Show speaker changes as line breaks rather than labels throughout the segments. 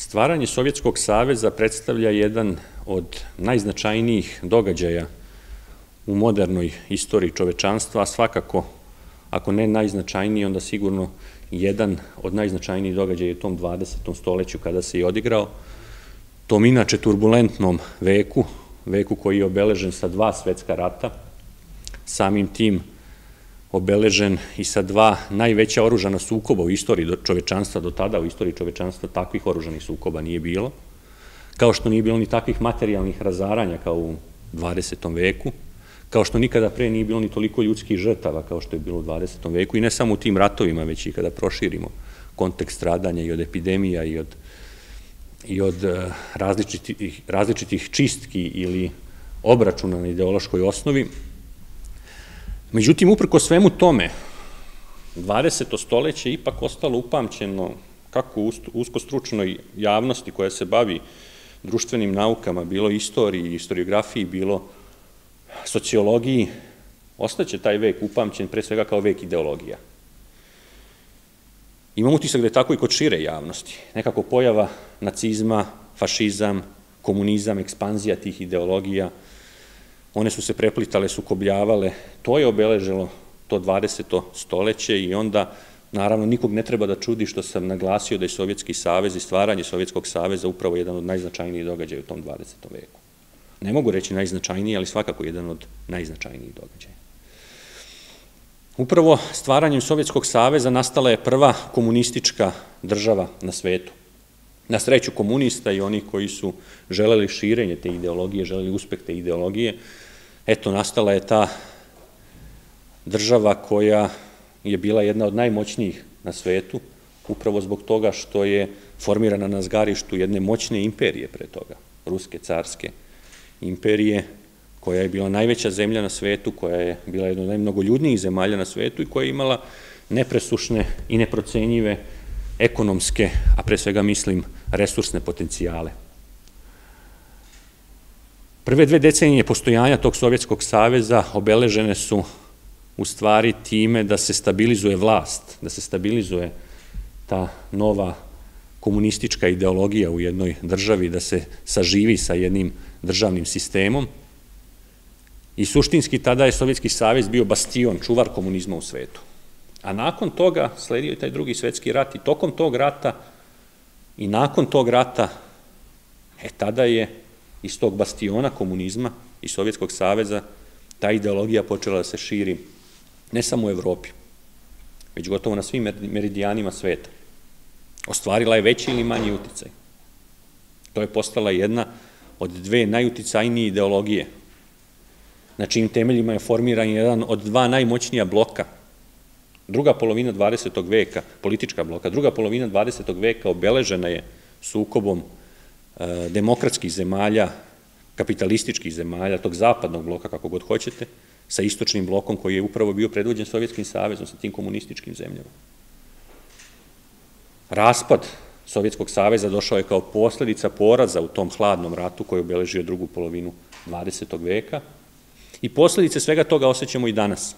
Stvaranje Sovjetskog saveza predstavlja jedan od najznačajnijih događaja u modernoj istoriji čovečanstva, a svakako, ako ne najznačajniji, onda sigurno jedan od najznačajnijih događaja u tom 20. stoleću kada se i odigrao, tom inače turbulentnom veku, veku koji je obeležen sa dva svetska rata, samim tim obeležen i sa dva najveća oružana sukoba u istoriji čovečanstva do tada, u istoriji čovečanstva takvih oružanih sukoba nije bilo, kao što nije bilo ni takvih materijalnih razaranja kao u 20. veku, kao što nikada pre nije bilo ni toliko ljudskih žrtava kao što je bilo u 20. veku i ne samo u tim ratovima, već i kada proširimo kontekst stradanja i od epidemija i od, i od eh, različitih, različitih čistki ili obračuna na ideološkoj osnovi, Međutim, uprko svemu tome, 20. stoleće ipak ostalo upamćeno kako uskostručnoj javnosti koja se bavi društvenim naukama, bilo istoriji, istoriografiji, bilo sociologiji, ostaće taj vek upamćen pre svega kao vek ideologija. Imam utisak da je tako i kod šire javnosti. Nekako pojava nacizma, fašizam, komunizam, ekspanzija tih ideologija, one su se preplitale, sukobljavale, to je obeležilo to 20. stoleće i onda, naravno, nikog ne treba da čudi što sam naglasio da je Sovjetski savez i stvaranje Sovjetskog saveza upravo jedan od najznačajnijih događaja u tom 20. veku. Ne mogu reći najznačajniji, ali svakako jedan od najznačajnijih događaja. Upravo stvaranjem Sovjetskog saveza nastala je prva komunistička država na svetu. Na sreću komunista i oni koji su želeli širenje te ideologije, želeli uspeh te ideologije, eto, nastala je ta država koja je bila jedna od najmoćnijih na svetu, upravo zbog toga što je formirana na zgarištu jedne moćne imperije pre toga, ruske carske imperije, koja je bila najveća zemlja na svetu, koja je bila jedna od najmnogoljudnijih zemalja na svetu i koja je imala nepresušne i neprocenjive ekonomske, a pre svega mislim resursne potencijale. Prve dve decenije postojanja tog Sovjetskog saveza obeležene su u stvari time da se stabilizuje vlast, da se stabilizuje ta nova komunistička ideologija u jednoj državi, da se saživi sa jednim državnim sistemom. I suštinski tada je Sovjetski savez bio bastion, čuvar komunizma u svetu. A nakon toga sledio je taj drugi svetski rat i tokom tog rata i nakon tog rata, e tada je iz tog bastiona komunizma i Sovjetskog saveza ta ideologija počela da se širi ne samo u Evropi, već gotovo na svim meridijanima sveta. Ostvarila je veći ili manji uticaj. To je postala jedna od dve najuticajnije ideologije, na čim temeljima je formiran jedan od dva najmoćnija bloka Druga polovina 20. veka, politička bloka, druga polovina 20. veka obeležena je sukobom e, demokratskih zemalja, kapitalističkih zemalja, tog zapadnog bloka, kako god hoćete, sa istočnim blokom koji je upravo bio predvođen Sovjetskim savezom, sa tim komunističkim zemljama. Raspad Sovjetskog saveza došao je kao posledica poraza u tom hladnom ratu koji je obeležio drugu polovinu 20. veka i posledice svega toga osjećamo i danas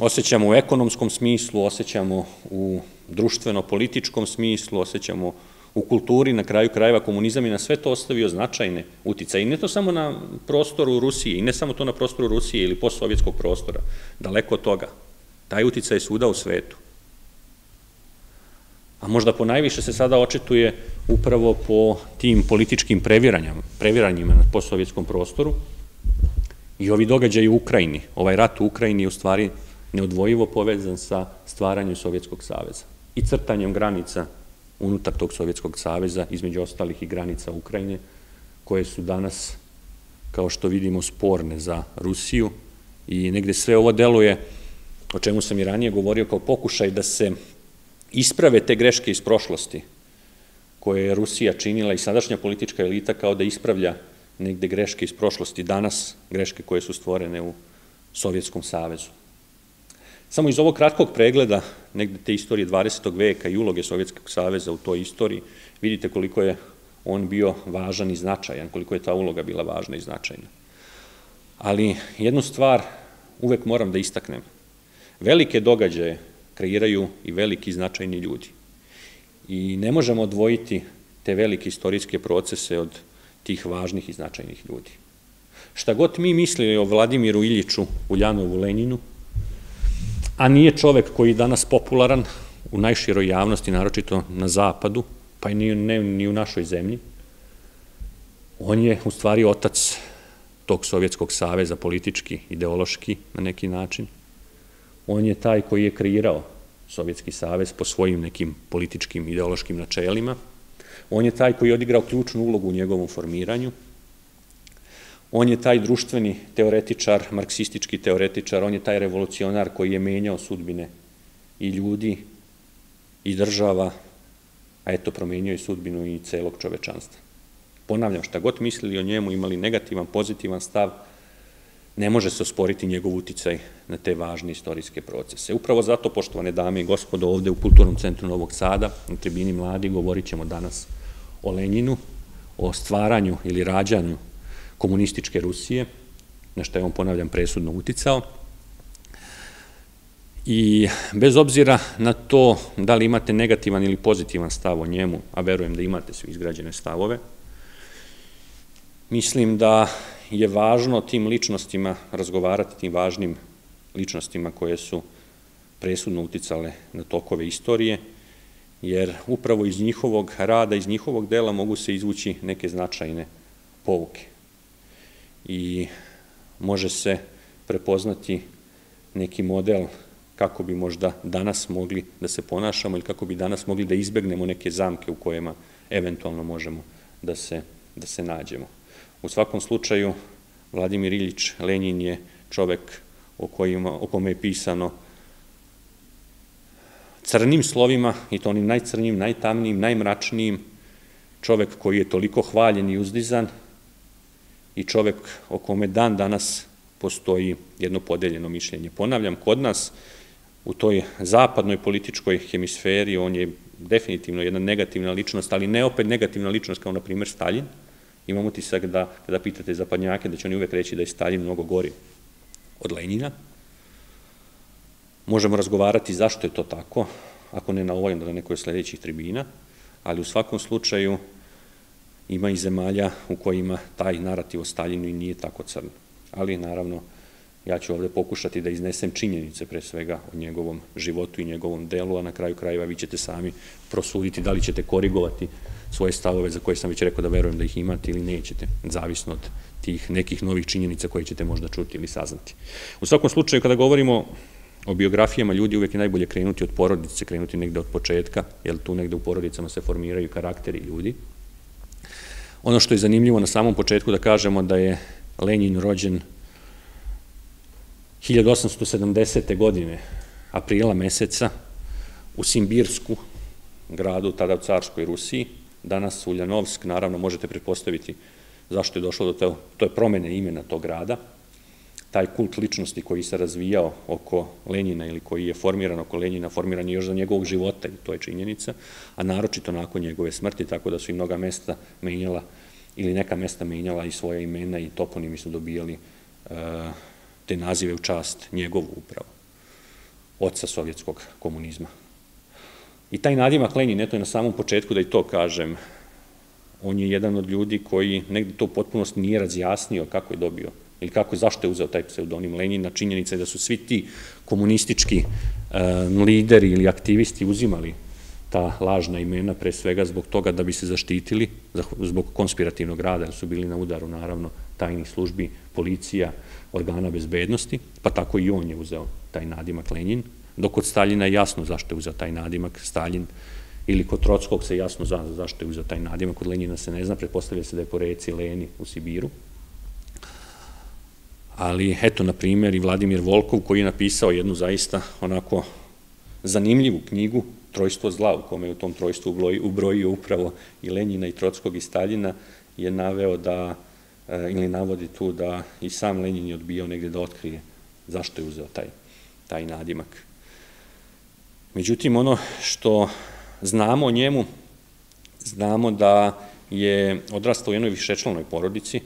osjećamo u ekonomskom smislu, osjećamo u društveno-političkom smislu, osjećamo u kulturi, na kraju krajeva komunizam je na sve to ostavio značajne uticaje. I ne to samo na prostoru Rusije, i ne samo to na prostoru Rusije ili postsovjetskog prostora, daleko od toga. Taj uticaj je svuda u svetu. A možda po najviše se sada očetuje upravo po tim političkim previranjima na postsovjetskom prostoru i ovi događaji u Ukrajini. Ovaj rat u Ukrajini je u stvari neodvojivo povezan sa stvaranjem Sovjetskog saveza i crtanjem granica unutar tog Sovjetskog saveza, između ostalih i granica Ukrajine, koje su danas, kao što vidimo, sporne za Rusiju i negde sve ovo deluje, o čemu sam i ranije govorio, kao pokušaj da se isprave te greške iz prošlosti koje je Rusija činila i sadašnja politička elita kao da ispravlja negde greške iz prošlosti danas, greške koje su stvorene u Sovjetskom savezu. Samo iz ovog kratkog pregleda negde te istorije 20. veka i uloge Sovjetskog saveza u toj istoriji, vidite koliko je on bio važan i značajan, koliko je ta uloga bila važna i značajna. Ali jednu stvar uvek moram da istaknem. Velike događaje kreiraju i veliki značajni ljudi. I ne možemo odvojiti te velike istorijske procese od tih važnih i značajnih ljudi. Šta god mi mislili o Vladimiru Iljiću, Uljanovu, Lenjinu, a nije čovek koji je danas popularan u najširoj javnosti, naročito na zapadu, pa i ni, ni u našoj zemlji, on je u stvari otac tog Sovjetskog saveza, politički, ideološki, na neki način. On je taj koji je kreirao Sovjetski savez po svojim nekim političkim, ideološkim načelima. On je taj koji je odigrao ključnu ulogu u njegovom formiranju. On je taj društveni teoretičar, marksistički teoretičar, on je taj revolucionar koji je menjao sudbine i ljudi i država, a eto promenio i sudbinu i celog čovečanstva. Ponavljam, šta god mislili o njemu, imali negativan, pozitivan stav, ne može se osporiti njegov uticaj na te važne istorijske procese. Upravo zato, poštovane dame i gospodo, ovde u Kulturnom centru Novog Sada, na tribini mladi, govorit ćemo danas o Lenjinu, o stvaranju ili rađanju komunističke Rusije, na što je on, ponavljam, presudno uticao. I bez obzira na to da li imate negativan ili pozitivan stav o njemu, a verujem da imate svi izgrađene stavove, mislim da je važno tim ličnostima razgovarati, tim važnim ličnostima koje su presudno uticale na tokove istorije, jer upravo iz njihovog rada, iz njihovog dela mogu se izvući neke značajne povuke. I može se prepoznati neki model kako bi možda danas mogli da se ponašamo ili kako bi danas mogli da izbegnemo neke zamke u kojima eventualno možemo da se, da se nađemo. U svakom slučaju, Vladimir Ilić Lenin je čovek o, kojima, o kome je pisano crnim slovima, i to onim najcrnijim, najtamnijim, najmračnijim, čovek koji je toliko hvaljen i uzdizan i čovek o kome dan danas postoji jedno podeljeno mišljenje. Ponavljam, kod nas u toj zapadnoj političkoj hemisferi on je definitivno jedna negativna ličnost, ali ne opet negativna ličnost kao na primer Stalin, imam utisak da kada pitate zapadnjake da će oni uvek reći da je Stalin mnogo gori od Lenina. Možemo razgovarati zašto je to tako, ako ne na ovoj, onda na nekoj sledećih tribina, ali u svakom slučaju ima i zemalja u kojima taj narativ o Staljinu i nije tako crn. Ali, naravno, ja ću ovde pokušati da iznesem činjenice pre svega o njegovom životu i njegovom delu, a na kraju krajeva vi ćete sami prosuditi da li ćete korigovati svoje stavove za koje sam već rekao da verujem da ih imate ili nećete, zavisno od tih nekih novih činjenica koje ćete možda čuti ili saznati. U svakom slučaju, kada govorimo o biografijama ljudi, uvek je najbolje krenuti od porodice, krenuti negde od početka, jer tu negde u porodicama se formiraju karakteri ljudi. Ono što je zanimljivo na samom početku da kažemo da je Lenin rođen 1870. godine, aprila meseca, u Simbirsku, gradu tada u carskoj Rusiji, danas Uljanovsk, naravno možete pretpostaviti zašto je došlo do je promene imena tog grada, taj kult ličnosti koji se razvijao oko Lenjina ili koji je formiran oko Lenjina, formiran je još za njegovog života i to je činjenica, a naročito nakon njegove smrti, tako da su i mnoga mesta menjala ili neka mesta menjala i svoje imena i toponimi su dobijali uh, te nazive u čast njegovu upravo, oca sovjetskog komunizma. I taj nadimak Lenin, eto je na samom početku da i to kažem, on je jedan od ljudi koji negde to potpunost nije razjasnio kako je dobio ili kako, zašto je uzeo taj pseudonim? Lenina, činjenica je da su svi ti komunistički lideri ili aktivisti uzimali ta lažna imena, pre svega zbog toga da bi se zaštitili, zbog konspirativnog rada, jer su bili na udaru, naravno, tajnih službi, policija, organa bezbednosti, pa tako i on je uzeo taj nadimak Lenin, dok kod Staljina je jasno zašto je uzeo taj nadimak Staljin, ili kod Trockog se jasno zna zašto je uzeo taj nadimak, kod Lenjina se ne zna, pretpostavlja se da je po reci Leni u Sibiru. Ali, eto, na primjer, i Vladimir Volkov, koji je napisao jednu zaista onako zanimljivu knjigu, Trojstvo zla, u kome je u tom trojstvu ubrojio upravo i Lenjina i Trockog i Staljina, je naveo da, e, ili navodi tu da i sam Lenjin je odbijao negde da otkrije zašto je uzeo taj, taj nadimak. Međutim, ono što znamo o njemu, znamo da je odrastao u jednoj višečlanoj porodici.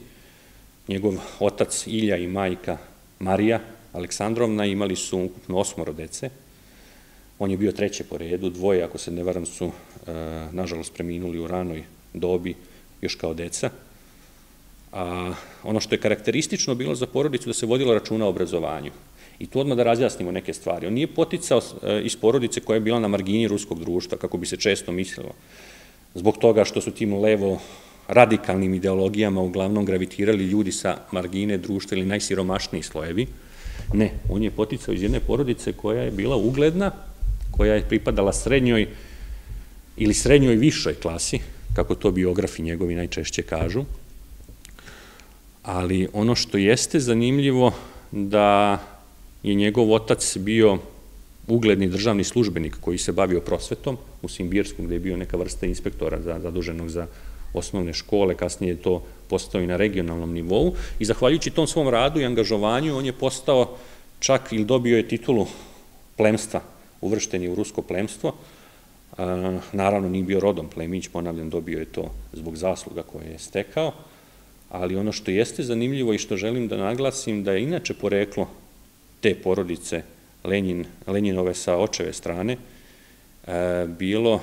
Njegov otac Ilja i majka Marija Aleksandrovna imali su ukupno osmoro dece. On je bio treće po redu, dvoje, ako se ne varam, su, nažalost, preminuli u ranoj dobi, još kao deca. A ono što je karakteristično bilo za porodicu da se vodilo računa o obrazovanju. I tu odmah da razjasnimo neke stvari. On nije poticao iz porodice koja je bila na margini ruskog društva, kako bi se često mislilo, zbog toga što su tim levo radikalnim ideologijama uglavnom gravitirali ljudi sa margine društva ili najsiromašniji slojevi. Ne, on je poticao iz jedne porodice koja je bila ugledna, koja je pripadala srednjoj ili srednjoj višoj klasi, kako to biografi njegovi najčešće kažu, ali ono što jeste zanimljivo da je njegov otac bio ugledni državni službenik koji se bavio prosvetom u Simbirsku, gde je bio neka vrsta inspektora zaduženog za osnovne škole, kasnije je to postao i na regionalnom nivou. I zahvaljujući tom svom radu i angažovanju on je postao čak ili dobio je titulu plemstva, uvršten je u rusko plemstvo, naravno nije bio rodom plemić, ponavljam, dobio je to zbog zasluga koje je stekao, ali ono što jeste zanimljivo i što želim da naglasim, da je inače poreklo te porodice Lenin, Leninove sa očeve strane e, bilo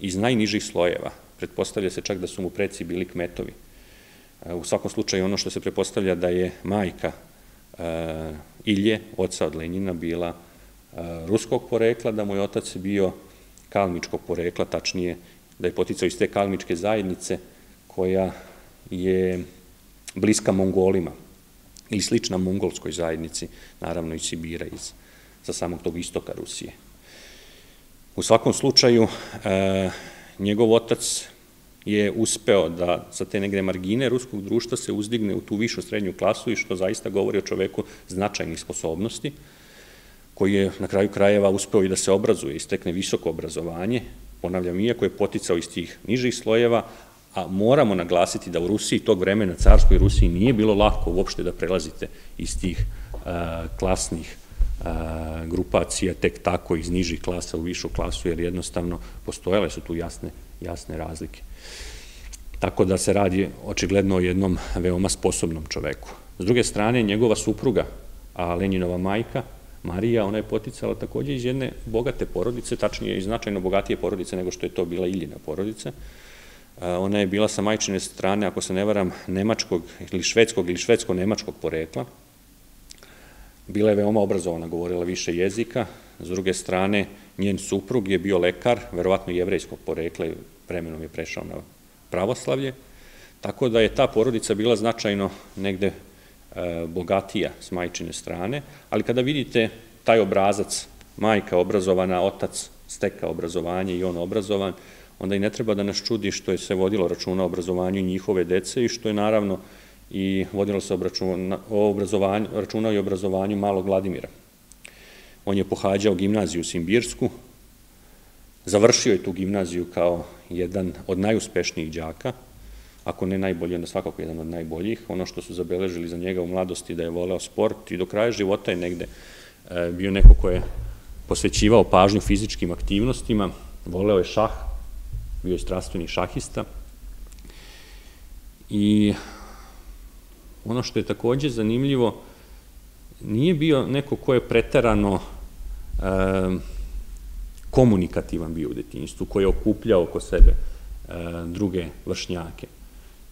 iz najnižih slojeva. Pretpostavlja se čak da su mu preci bili kmetovi. E, u svakom slučaju ono što se pretpostavlja da je majka e, Ilje, oca od Lenina, bila ruskog porekla, da mu je otac bio kalmičkog porekla, tačnije da je poticao iz te kalmičke zajednice koja je bliska Mongolima ili slična mongolskoj zajednici, naravno iz Sibira, iz, sa samog tog istoka Rusije. U svakom slučaju, e, njegov otac je uspeo da sa te negde margine ruskog društva se uzdigne u tu višu srednju klasu i što zaista govori o čoveku značajnih sposobnosti, koji je na kraju krajeva uspeo i da se obrazuje i stekne visoko obrazovanje, ponavljam, iako je poticao iz tih nižih slojeva, a moramo naglasiti da u Rusiji tog vremena, carskoj Rusiji, nije bilo lako uopšte da prelazite iz tih klasnih grupacija tek tako iz nižih klasa u višu klasu, jer jednostavno postojale su tu jasne, jasne razlike. Tako da se radi očigledno o jednom veoma sposobnom čoveku. S druge strane, njegova supruga, a Lenjinova majka, Marija, ona je poticala takođe iz jedne bogate porodice, tačnije iz značajno bogatije porodice nego što je to bila Iljina porodica, Ona je bila sa majčine strane, ako se ne varam, nemačkog ili švedskog ili švedsko-nemačkog porekla. Bila je veoma obrazovana, govorila više jezika. S druge strane, njen suprug je bio lekar, verovatno jevrejskog porekla vremenom je prešao na pravoslavlje. Tako da je ta porodica bila značajno negde e, bogatija s majčine strane, ali kada vidite taj obrazac, majka obrazovana, otac steka obrazovanje i on obrazovan, onda i ne treba da nas čudi što je se vodilo računa o obrazovanju njihove dece i što je naravno i vodilo se o obrazovanju, računa i obrazovanju malog Vladimira. On je pohađao gimnaziju u Simbirsku, završio je tu gimnaziju kao jedan od najuspešnijih đaka, ako ne najbolji, onda svakako jedan od najboljih. Ono što su zabeležili za njega u mladosti da je voleo sport i do kraja života je negde e, bio neko ko je posvećivao pažnju fizičkim aktivnostima, voleo je šah, bio je strastveni šahista. I ono što je takođe zanimljivo, nije bio neko ko je preterano e, komunikativan bio u detinjstvu, koji je okupljao oko sebe e, druge vršnjake,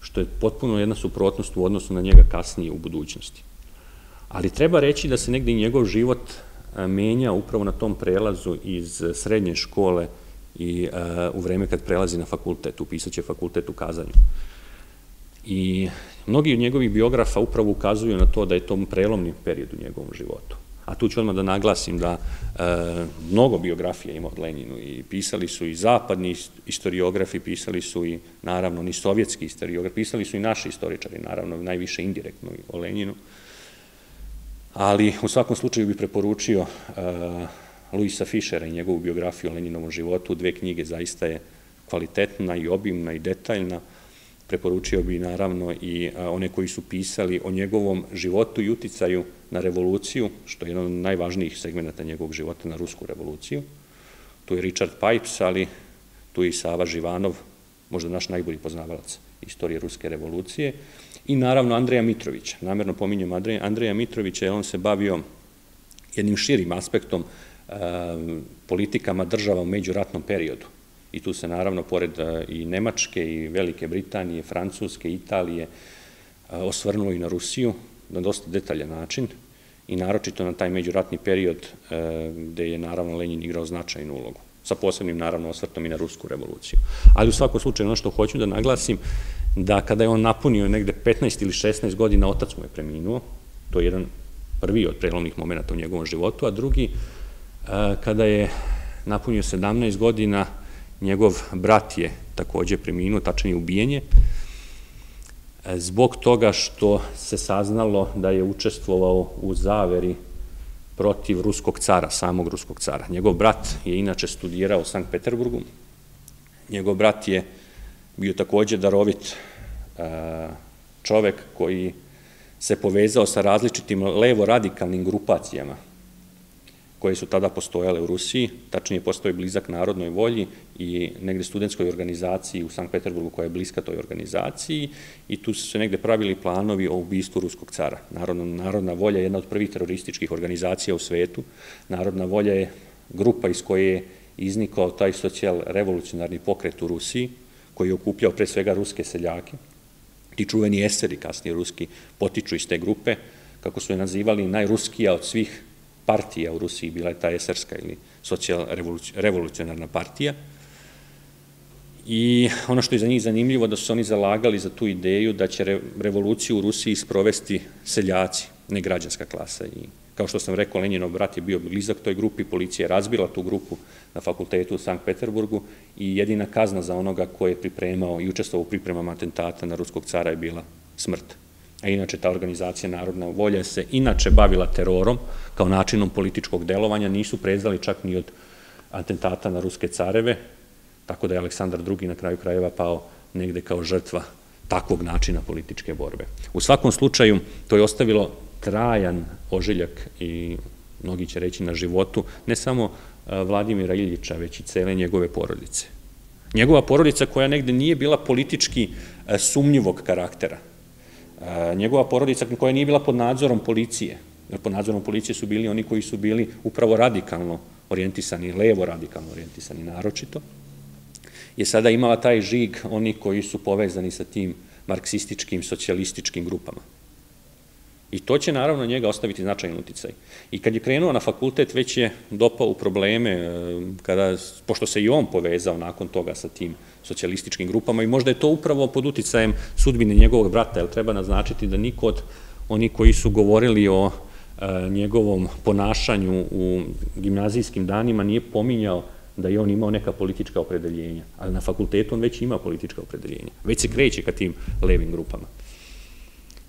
što je potpuno jedna suprotnost u odnosu na njega kasnije u budućnosti. Ali treba reći da se negde i njegov život e, menja upravo na tom prelazu iz srednje škole i uh, u vreme kad prelazi na fakultet, upisat će fakultet u Kazanju. I mnogi od njegovih biografa upravo ukazuju na to da je to prelomni period u njegovom životu. A tu ću odmah da naglasim da e, mnogo biografija ima od Leninu i pisali su i zapadni istoriografi, pisali su i naravno ni sovjetski istoriografi, pisali su i naši istoričari, naravno najviše indirektno o Leninu. Ali u svakom slučaju bih preporučio e, Luisa Fischera i njegovu biografiju o Leninovom životu, dve knjige zaista je kvalitetna i obimna i detaljna. Preporučio bi naravno i one koji su pisali o njegovom životu i uticaju na revoluciju, što je jedan od najvažnijih segmenta njegovog života na rusku revoluciju. Tu je Richard Pipes, ali tu je i Sava Živanov, možda naš najbolji poznavalac istorije ruske revolucije. I naravno Andreja Mitrovića. Namerno pominjem Andreja Mitrovića, jer on se bavio jednim širim aspektom politikama država u međuratnom periodu. I tu se naravno, pored i Nemačke i Velike Britanije, Francuske, Italije, osvrnuo i na Rusiju na dosta detaljan način i naročito na taj međuratni period gde je naravno Lenin igrao značajnu ulogu sa posebnim naravno osvrtom i na rusku revoluciju. Ali u svakom slučaju ono što hoću da naglasim, da kada je on napunio negde 15 ili 16 godina, otac mu je preminuo, to je jedan prvi od prelomnih momenta u njegovom životu, a drugi, e, kada je napunio 17 godina, njegov brat je takođe preminuo, tačnije ubijenje, e, zbog toga što se saznalo da je učestvovao u zaveri protiv ruskog cara, samog ruskog cara. Njegov brat je inače studirao u Sankt Peterburgu. Njegov brat je bio takođe darovit čovek koji se povezao sa različitim levo-radikalnim grupacijama koje su tada postojale u Rusiji, tačnije postoji blizak narodnoj volji i negde studentskoj organizaciji u Sankt Peterburgu koja je bliska toj organizaciji i tu su se negde pravili planovi o ubistvu ruskog cara. Narodna, narodna volja je jedna od prvih terorističkih organizacija u svetu. Narodna volja je grupa iz koje je iznikao taj socijal-revolucionarni pokret u Rusiji, koji je okupljao pre svega ruske seljake. Ti čuveni eseri, kasnije ruski, potiču iz te grupe, kako su je nazivali najruskija od svih partija u Rusiji, bila je ta eserska ili socijal-revolucionarna partija. I ono što je za njih zanimljivo, da su se oni zalagali za tu ideju da će revoluciju u Rusiji sprovesti seljaci, ne građanska klasa. I kao što sam rekao, Lenjinov brat je bio blizak toj grupi, policija je razbila tu grupu na fakultetu u Sankt Peterburgu i jedina kazna za onoga ko je pripremao i učestvovao u pripremama atentata na ruskog cara je bila smrt a inače ta organizacija Narodna volja se inače bavila terorom kao načinom političkog delovanja, nisu prezali čak ni od atentata na ruske careve, tako da je Aleksandar II. na kraju krajeva pao negde kao žrtva takvog načina političke borbe. U svakom slučaju, to je ostavilo trajan ožiljak i mnogi će reći na životu, ne samo Vladimira Iljića, već i cele njegove porodice. Njegova porodica koja negde nije bila politički sumnjivog karaktera, njegova porodica koja nije bila pod nadzorom policije, jer pod nadzorom policije su bili oni koji su bili upravo radikalno orijentisani, levo radikalno orijentisani naročito, je sada imala taj žig oni koji su povezani sa tim marksističkim, socijalističkim grupama. I to će naravno njega ostaviti značajan uticaj. I kad je krenuo na fakultet, već je dopao u probleme, e, kada, pošto se i on povezao nakon toga sa tim socijalističkim grupama i možda je to upravo pod uticajem sudbine njegovog brata, jer treba naznačiti da niko od oni koji su govorili o e, njegovom ponašanju u gimnazijskim danima nije pominjao da je on imao neka politička opredeljenja, ali na fakultetu on već ima politička opredeljenja, već se kreće ka tim levim grupama.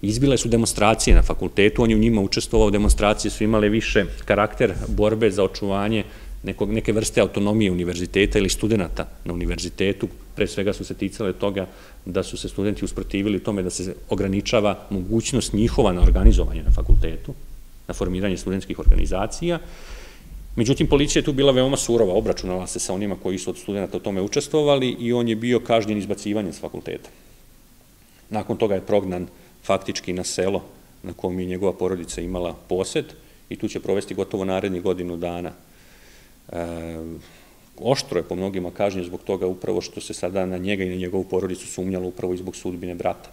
Izbile su demonstracije na fakultetu, on je u njima učestvovao, demonstracije su imale više karakter borbe za očuvanje nekog, neke vrste autonomije univerziteta ili studenta na univerzitetu, pre svega su se ticale toga da su se studenti usprotivili tome da se ograničava mogućnost njihova na organizovanje na fakultetu, na formiranje studentskih organizacija. Međutim, policija je tu bila veoma surova, obračunala se sa onima koji su od studenta u tome učestvovali i on je bio kažnjen izbacivanjem s fakulteta. Nakon toga je prognan faktički na selo na kom je njegova porodica imala posed i tu će provesti gotovo naredni godinu dana. E, oštro je po mnogima kažnje zbog toga upravo što se sada na njega i na njegovu porodicu sumnjalo upravo i zbog sudbine brata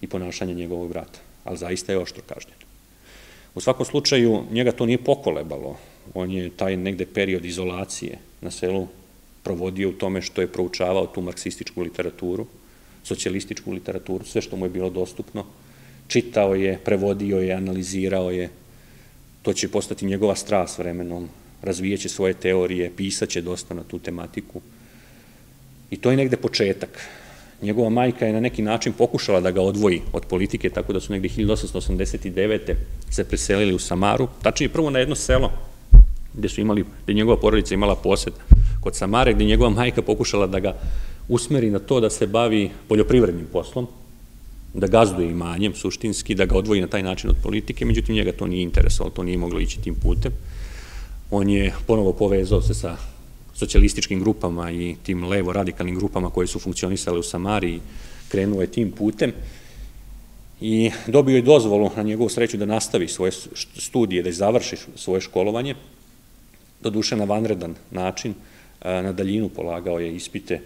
i ponašanja njegovog brata, ali zaista je oštro kažnjen. U svakom slučaju, njega to nije pokolebalo. On je taj negde period izolacije na selu provodio u tome što je proučavao tu marksističku literaturu, socijalističku literaturu, sve što mu je bilo dostupno. Čitao je, prevodio je, analizirao je. To će postati njegova strast vremenom. Razvijeće svoje teorije, pisaće dosta na tu tematiku. I to je negde početak. Njegova majka je na neki način pokušala da ga odvoji od politike, tako da su negde 1889. se preselili u Samaru, tačnije prvo na jedno selo gde su imali, gde njegova porodica imala posed kod Samare, gde njegova majka pokušala da ga usmeri na to da se bavi poljoprivrednim poslom, da gazduje imanjem suštinski, da ga odvoji na taj način od politike, međutim njega to nije interesovalo, to nije moglo ići tim putem. On je ponovo povezao se sa socijalističkim grupama i tim levo-radikalnim grupama koje su funkcionisale u Samari i krenuo je tim putem i dobio je dozvolu na njegovu sreću da nastavi svoje studije, da završi svoje školovanje doduše na vanredan način, na daljinu polagao je ispite,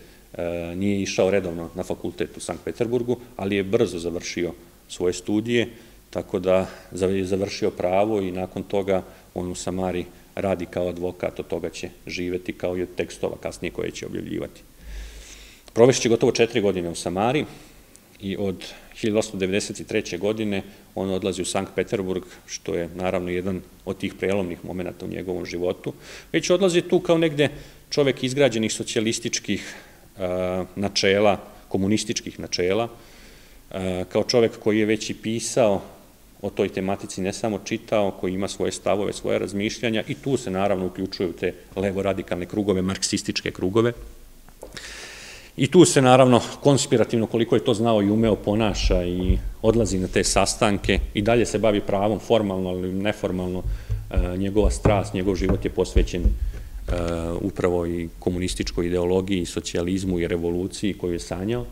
nije išao redovno na fakultet u Sankt Peterburgu, ali je brzo završio svoje studije, tako da je završio pravo i nakon toga on u Samari radi kao advokat, od toga će živeti kao i od tekstova kasnije koje će objavljivati. Provešće gotovo četiri godine u Samari i od 1893. godine on odlazi u Sankt Peterburg, što je naravno jedan od tih prelomnih momenta u njegovom životu, već odlazi tu kao negde čovek izgrađenih socijalističkih načela, komunističkih načela, kao čovek koji je već i pisao o toj tematici ne samo čitao, koji ima svoje stavove, svoje razmišljanja i tu se naravno uključuju te levo-radikalne krugove, marksističke krugove. I tu se naravno konspirativno, koliko je to znao i umeo, ponaša i odlazi na te sastanke i dalje se bavi pravom formalno, ali neformalno. Njegova strast, njegov život je posvećen upravo i komunističkoj ideologiji, socijalizmu i revoluciji koju je sanjao.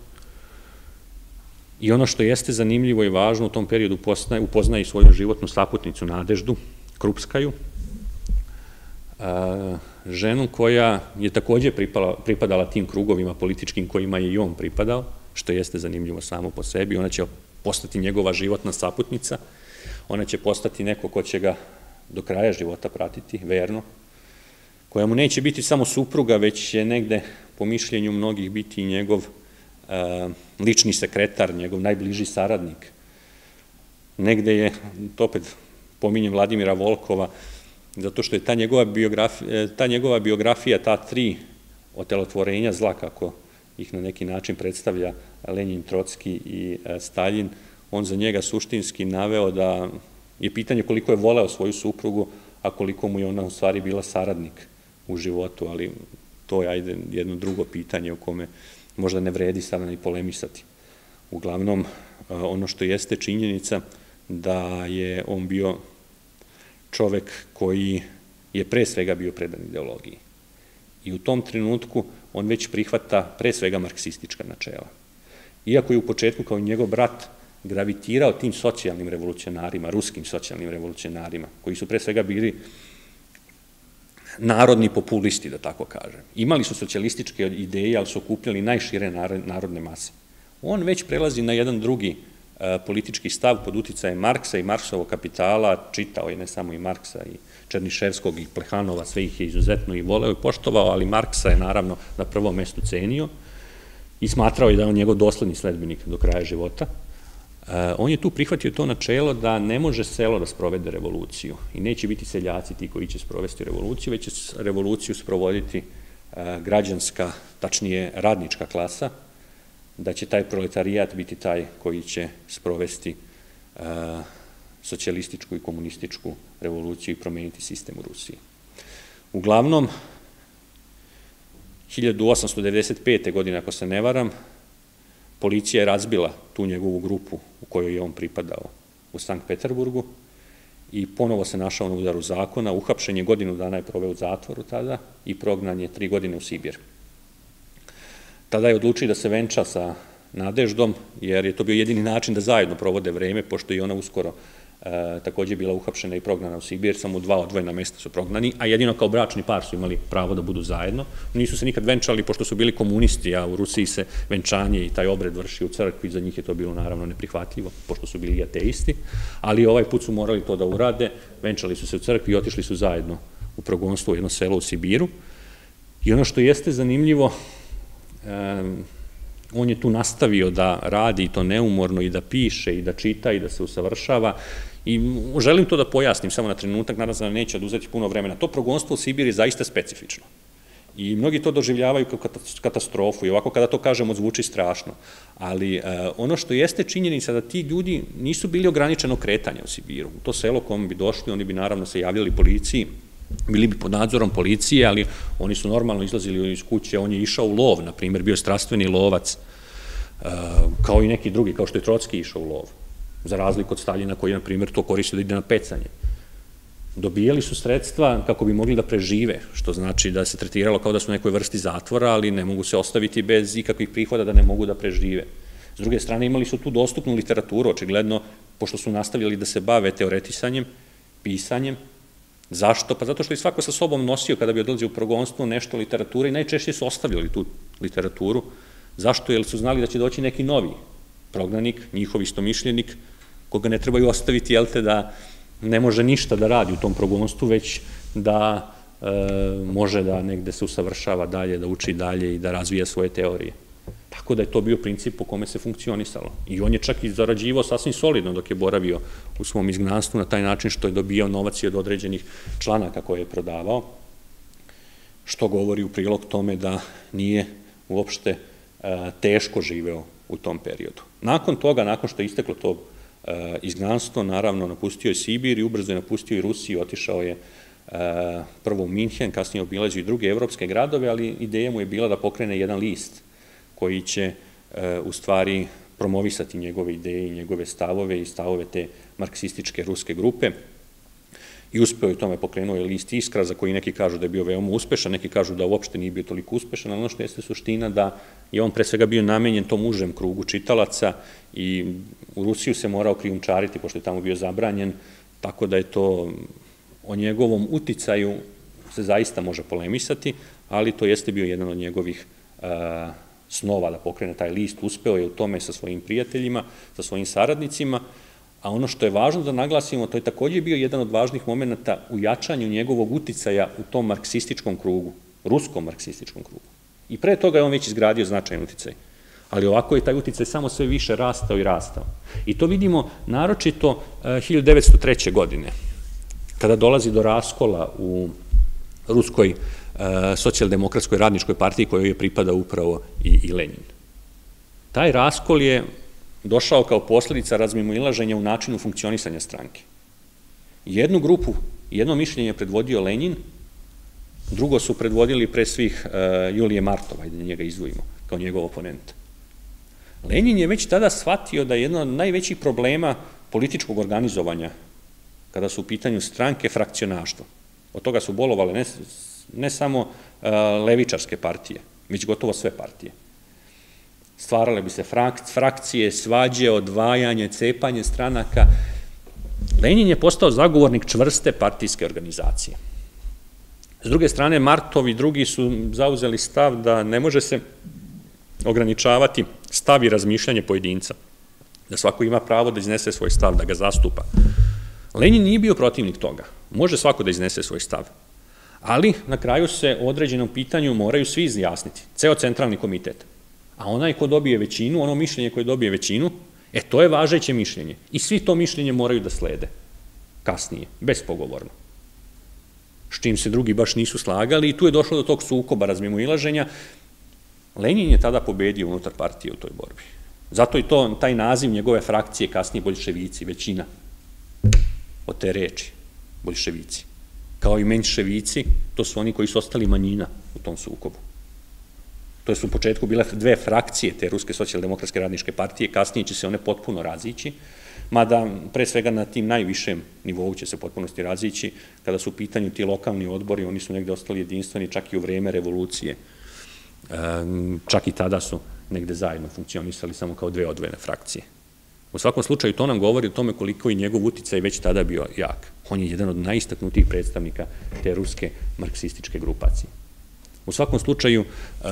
I ono što jeste zanimljivo i važno u tom periodu upoznaje i svoju životnu saputnicu Nadeždu, Krupskaju, ženu koja je takođe pripadala tim krugovima političkim kojima je i on pripadao, što jeste zanimljivo samo po sebi. Ona će postati njegova životna saputnica, ona će postati neko ko će ga do kraja života pratiti, verno, koja mu neće biti samo supruga, već će negde, po mišljenju mnogih, biti i njegov lični sekretar, njegov najbliži saradnik. Negde je, to opet pominjem Vladimira Volkova, zato što je ta njegova biografija, ta, njegova biografija, ta tri otelotvorenja zla, kako ih na neki način predstavlja Lenin, Trocki i e, Stalin, on za njega suštinski naveo da je pitanje koliko je voleo svoju suprugu, a koliko mu je ona u stvari bila saradnik u životu, ali to je ajde jedno drugo pitanje o kome možda ne vredi sada ni polemisati. Uglavnom, e, ono što jeste činjenica da je on bio čovek koji je pre svega bio predan ideologiji. I u tom trenutku on već prihvata pre svega marksistička načela. Iako je u početku kao njegov brat gravitirao tim socijalnim revolucionarima, ruskim socijalnim revolucionarima, koji su pre svega bili narodni populisti, da tako kažem. Imali su socijalističke ideje, ali su okupljali najšire narodne mase. On već prelazi na jedan drugi e, politički stav pod uticajem Marksa i Marksovog kapitala, čitao je ne samo i Marksa i Černiševskog i Plehanova, sve ih je izuzetno i voleo i poštovao, ali Marksa je naravno na prvom mestu cenio i smatrao je da je on njegov dosledni sledbenik do kraja života. Eh, on je tu prihvatio to načelo da ne može selo da sprovede revoluciju i neće biti seljaci ti koji će sprovesti revoluciju, već će revoluciju sprovoditi eh, građanska, tačnije radnička klasa, da će taj proletarijat biti taj koji će sprovesti eh, socijalističku i komunističku revoluciju i promeniti sistem u Rusiji. Uglavnom, 1895. godine, ako se ne varam, policija je razbila tu njegovu grupu u kojoj je on pripadao u Sankt Peterburgu i ponovo se našao na udaru zakona, uhapšen je godinu dana je proveo u zatvoru tada i prognan je tri godine u Sibir. Tada je odlučio da se venča sa Nadeždom, jer je to bio jedini način da zajedno provode vreme, pošto je ona uskoro e, takođe bila uhapšena i prognana u Sibir, samo dva odvojena mesta su prognani, a jedino kao bračni par su imali pravo da budu zajedno. Nisu se nikad venčali, pošto su bili komunisti, a u Rusiji se venčanje i taj obred vrši u crkvi, za njih je to bilo naravno neprihvatljivo, pošto su bili ateisti, ali ovaj put su morali to da urade, venčali su se u crkvi i otišli su zajedno u progonstvo u jedno selo u Sibiru. I ono što jeste zanimljivo, on je tu nastavio da radi to neumorno i da piše i da čita i da se usavršava I želim to da pojasnim samo na trenutak, se da neće oduzeti puno vremena. To progonstvo u Sibiri je zaista specifično. I mnogi to doživljavaju kao katastrofu i ovako kada to kažemo zvuči strašno. Ali e, ono što jeste činjenica da ti ljudi nisu bili ograničeno kretanje u Sibiru. U to selo kom bi došli, oni bi naravno se javljali policiji, bili bi pod nadzorom policije, ali oni su normalno izlazili iz kuće, on je išao u lov, na primjer, bio strastveni lovac, e, kao i neki drugi, kao što je Trocki išao u lov za razliku od Staljina koji je, na primjer, to koristio da ide na pecanje. Dobijali su sredstva kako bi mogli da prežive, što znači da se tretiralo kao da su u nekoj vrsti zatvora, ali ne mogu se ostaviti bez ikakvih prihoda da ne mogu da prežive. S druge strane, imali su tu dostupnu literaturu, očigledno, pošto su nastavili da se bave teoretisanjem, pisanjem, Zašto? Pa zato što je svako sa sobom nosio kada bi odlazio u progonstvo nešto literature i najčešće su ostavili tu literaturu. Zašto? Jer su znali da će doći neki novi prognanik, njihov istomišljenik, koga ne trebaju ostaviti, jel te, da ne može ništa da radi u tom progonstvu, već da e, može da negde se usavršava dalje, da uči dalje i da razvija svoje teorije. Tako da je to bio princip po kome se funkcionisalo. I on je čak i zarađivao sasvim solidno dok je boravio u svom izgnanstvu na taj način što je dobijao novac i od određenih članaka koje je prodavao, što govori u prilog tome da nije uopšte e, teško živeo u tom periodu. Nakon toga, nakon što je isteklo to izgnanstvo, naravno napustio je Sibir i ubrzo je napustio i Rusiju, otišao je e, prvo u Minhen, kasnije obilazio i druge evropske gradove, ali ideja mu je bila da pokrene jedan list koji će e, u stvari promovisati njegove ideje i njegove stavove i stavove te marksističke ruske grupe. I uspeo je u tome, pokrenuo je list Iskra, za koji neki kažu da je bio veoma uspešan, neki kažu da uopšte nije bio toliko uspešan, ali ono što jeste suština da je on pre svega bio namenjen tom užem krugu čitalaca i u Rusiju se morao krijumčariti, pošto je tamo bio zabranjen, tako da je to o njegovom uticaju se zaista može polemisati, ali to jeste bio jedan od njegovih snova da pokrene taj list, uspeo je u tome sa svojim prijateljima, sa svojim saradnicima, a ono što je važno da naglasimo, to je takođe bio jedan od važnih momenta u jačanju njegovog uticaja u tom marksističkom krugu, ruskom marksističkom krugu. I pre toga je on već izgradio značajan uticaj. Ali ovako je taj uticaj samo sve više rastao i rastao. I to vidimo naročito 1903. Eh, godine, kada dolazi do raskola u ruskoj E, socijaldemokratskoj radničkoj partiji kojoj je pripada upravo i, i Lenin. Taj raskol je došao kao posledica ilaženja u načinu funkcionisanja stranke. Jednu grupu, jedno mišljenje je predvodio Lenin, drugo su predvodili pre svih uh, Julije Martova, da njega izvojimo, kao njegov oponent. Lenin je već tada shvatio da je jedno od najvećih problema političkog organizovanja, kada su u pitanju stranke, frakcionaštvo. Od toga su bolovale ne samo uh, levičarske partije, već gotovo sve partije. Stvarale bi se frakcije, svađe, odvajanje, cepanje stranaka. Lenin je postao zagovornik čvrste partijske organizacije. S druge strane, Martov i drugi su zauzeli stav da ne može se ograničavati stav i razmišljanje pojedinca, da svako ima pravo da iznese svoj stav, da ga zastupa. Lenin nije bio protivnik toga. Može svako da iznese svoj stav. Ali, na kraju se o određenom pitanju moraju svi izjasniti, ceo centralni komitet. A onaj ko dobije većinu, ono mišljenje koje dobije većinu, e, to je važeće mišljenje. I svi to mišljenje moraju da slede kasnije, bespogovorno. S čim se drugi baš nisu slagali i tu je došlo do tog sukoba, razmimo ilaženja. Lenin je tada pobedio unutar partije u toj borbi. Zato i to, taj naziv njegove frakcije, kasnije boljševici, većina od te reči, boljševici kao i menševici, to su oni koji su ostali manjina u tom sukobu. To su u početku bile dve frakcije te Ruske socijaldemokratske radničke partije, kasnije će se one potpuno razići, mada pre svega na tim najvišem nivou će se potpunosti razići, kada su u pitanju ti lokalni odbori, oni su negde ostali jedinstveni čak i u vreme revolucije. Čak i tada su negde zajedno funkcionisali samo kao dve odvojene frakcije. U svakom slučaju to nam govori o tome koliko je njegov uticaj već tada bio jak. On je jedan od najistaknutijih predstavnika te ruske marksističke grupacije. U svakom slučaju, uh,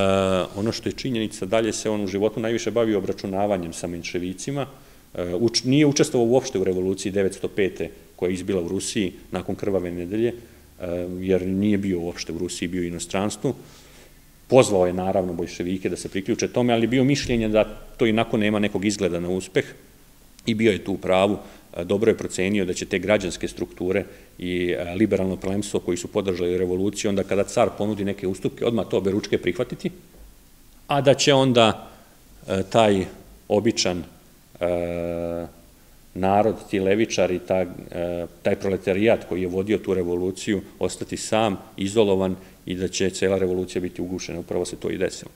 ono što je činjenica, dalje se on u životu najviše bavio obračunavanjem sa menševicima, uh, nije učestvovao uopšte u revoluciji 905. koja je izbila u Rusiji nakon krvave nedelje, uh, jer nije bio uopšte u Rusiji, bio u inostranstvu. Pozvao je naravno bolševike da se priključe tome, ali bio mišljenje da to inako nema nekog izgleda na uspeh, i bio je tu u pravu, dobro je procenio da će te građanske strukture i liberalno plemstvo koji su podržali revoluciju, onda kada car ponudi neke ustupke, odmah to beručke prihvatiti, a da će onda taj običan narod, ti levičari, taj proletarijat koji je vodio tu revoluciju, ostati sam, izolovan i da će cela revolucija biti ugušena. Upravo se to i desilo.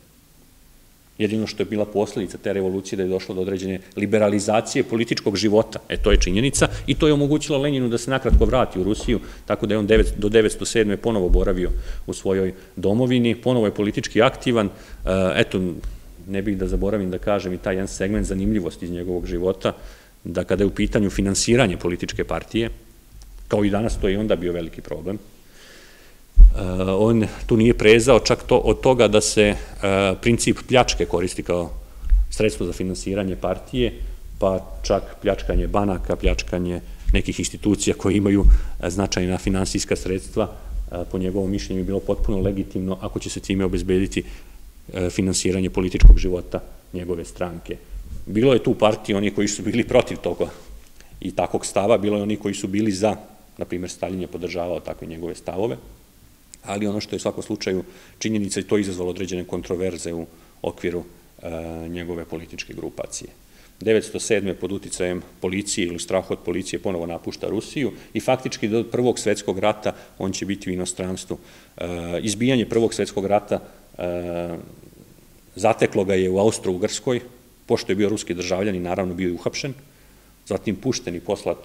Jedino što je bila posledica te revolucije da je došlo do određene liberalizacije političkog života. E, to je činjenica i to je omogućilo Leninu da se nakratko vrati u Rusiju, tako da je on do 907. ponovo boravio u svojoj domovini, ponovo je politički aktivan. E, eto, ne bih da zaboravim da kažem i taj jedan segment zanimljivosti iz njegovog života, da kada je u pitanju finansiranje političke partije, kao i danas to je i onda bio veliki problem. On tu nije prezao čak to, od toga da se princip pljačke koristi kao sredstvo za finansiranje partije, pa čak pljačkanje banaka, pljačkanje nekih institucija koje imaju značajna finansijska sredstva, po njegovom mišljenju je bilo potpuno legitimno ako će se time obezbediti finansiranje političkog života njegove stranke. Bilo je tu partije, oni koji su bili protiv toga i takvog stava, bilo je oni koji su bili za, na primjer Stalin je podržavao takve njegove stavove, ali ono što je u svakom slučaju činjenica i to izazvalo određene kontroverze u okviru njegove političke grupacije. 907. pod uticajem policije ili strahu od policije ponovo napušta Rusiju i faktički do Prvog svetskog rata on će biti u inostranstvu. Izbijanje Prvog svetskog rata zateklo ga je u Austro-Ugrskoj, pošto je bio ruski državljan i naravno bio je uhapšen, zatim pušten i poslat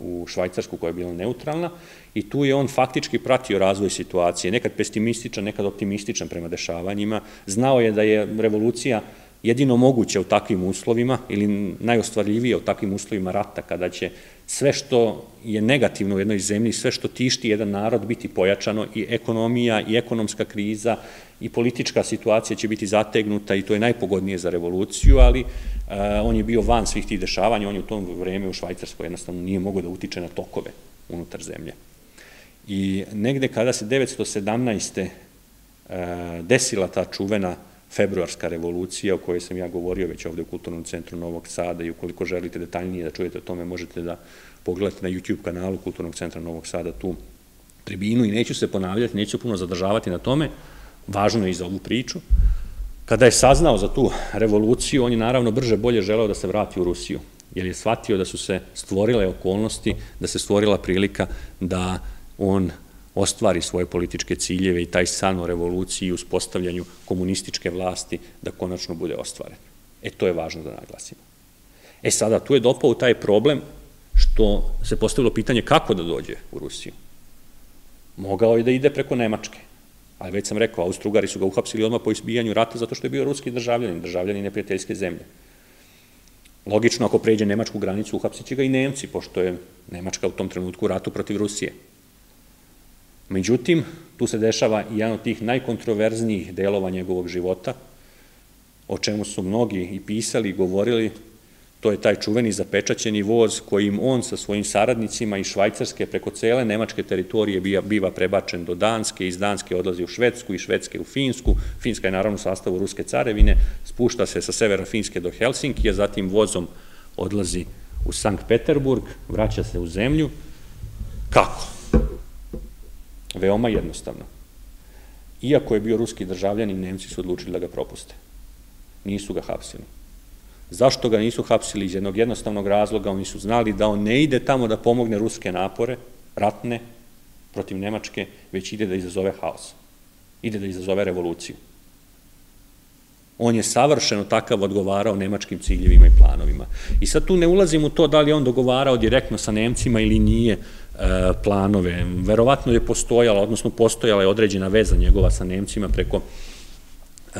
u Švajcarsku koja je bila neutralna i tu je on faktički pratio razvoj situacije, nekad pesimističan, nekad optimističan prema dešavanjima, znao je da je revolucija jedino moguće u takvim uslovima ili najostvarljivije u takvim uslovima rata, kada će sve što je negativno u jednoj zemlji, sve što tišti jedan narod biti pojačano i ekonomija i ekonomska kriza i politička situacija će biti zategnuta i to je najpogodnije za revoluciju, ali e, on je bio van svih tih dešavanja, on je u tom vreme u Švajcarskoj jednostavno nije mogao da utiče na tokove unutar zemlje. I negde kada se 917. E, desila ta čuvena februarska revolucija o kojoj sam ja govorio već ovde u Kulturnom centru Novog Sada i ukoliko želite detaljnije da čujete o tome možete da pogledate na YouTube kanalu Kulturnog centra Novog Sada tu tribinu i neću se ponavljati, neću puno zadržavati na tome, važno i za ovu priču. Kada je saznao za tu revoluciju, on je naravno brže bolje želeo da se vrati u Rusiju, jer je shvatio da su se stvorile okolnosti, da se stvorila prilika da on ostvari svoje političke ciljeve i taj san o revoluciji i uspostavljanju komunističke vlasti da konačno bude ostvaren. E, to je važno da naglasimo. E sada, tu je dopao taj problem što se postavilo pitanje kako da dođe u Rusiju. Mogao je da ide preko Nemačke, ali već sam rekao, Austrugari su ga uhapsili odmah po izbijanju rata zato što je bio ruski državljanin, državljanin neprijateljske zemlje. Logično, ako pređe nemačku granicu, uhapsit će ga i Nemci, pošto je Nemačka u tom trenutku u ratu protiv Rusije. Međutim, tu se dešava i jedan od tih najkontroverznijih delova njegovog života, o čemu su mnogi i pisali i govorili, to je taj čuveni zapečaćeni voz kojim on sa svojim saradnicima iz Švajcarske preko cele nemačke teritorije biva prebačen do Danske, iz Danske odlazi u Švedsku i Švedske u Finsku, Finska je naravno u sastavu Ruske carevine, spušta se sa severa Finske do Helsinki, a zatim vozom odlazi u Sankt Peterburg, vraća se u zemlju. Kako? Veoma jednostavno. Iako je bio ruski državljan i Nemci su odlučili da ga propuste. Nisu ga hapsili. Zašto ga nisu hapsili? Iz jednog jednostavnog razloga, oni su znali da on ne ide tamo da pomogne ruske napore, ratne, protiv Nemačke, već ide da izazove haos. Ide da izazove revoluciju. On je savršeno takav odgovarao nemačkim ciljevima i planovima. I sad tu ne ulazim u to da li je on dogovarao direktno sa Nemcima ili nije, E, planove. Verovatno je postojala, odnosno postojala je određena veza njegova sa Nemcima preko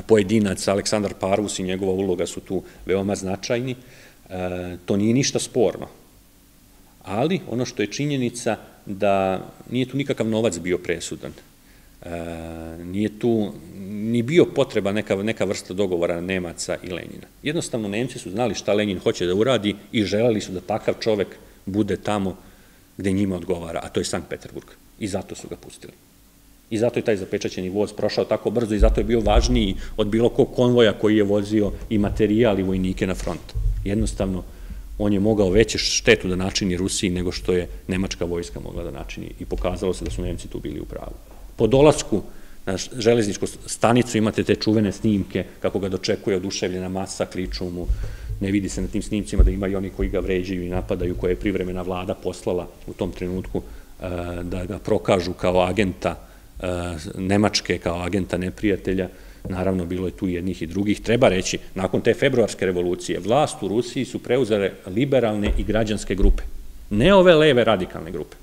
pojedinaca, Aleksandar Parvus i njegova uloga su tu veoma značajni. E, to nije ništa sporno. Ali, ono što je činjenica da nije tu nikakav novac bio presudan. E, nije tu ni bio potreba neka, neka vrsta dogovora Nemaca i Lenjina. Jednostavno, Nemci su znali šta Lenjin hoće da uradi i želeli su da takav čovek bude tamo gde njima odgovara, a to je Sankt Peterburg. I zato su ga pustili. I zato je taj zapečaćeni voz prošao tako brzo i zato je bio važniji od bilo kog konvoja koji je vozio i materijal i vojnike na front. Jednostavno, on je mogao veće štetu da načini Rusiji nego što je nemačka vojska mogla da načini i pokazalo se da su Nemci tu bili u pravu. Po dolasku na železničku stanicu imate te čuvene snimke kako ga dočekuje oduševljena masa, kliču mu ne vidi se na tim snimcima da ima i oni koji ga vređaju i napadaju, koje je privremena vlada poslala u tom trenutku e, da ga prokažu kao agenta Nemačke, kao agenta neprijatelja, naravno bilo je tu jednih i drugih. Treba reći, nakon te februarske revolucije, vlast u Rusiji su preuzele liberalne i građanske grupe, ne ove leve radikalne grupe.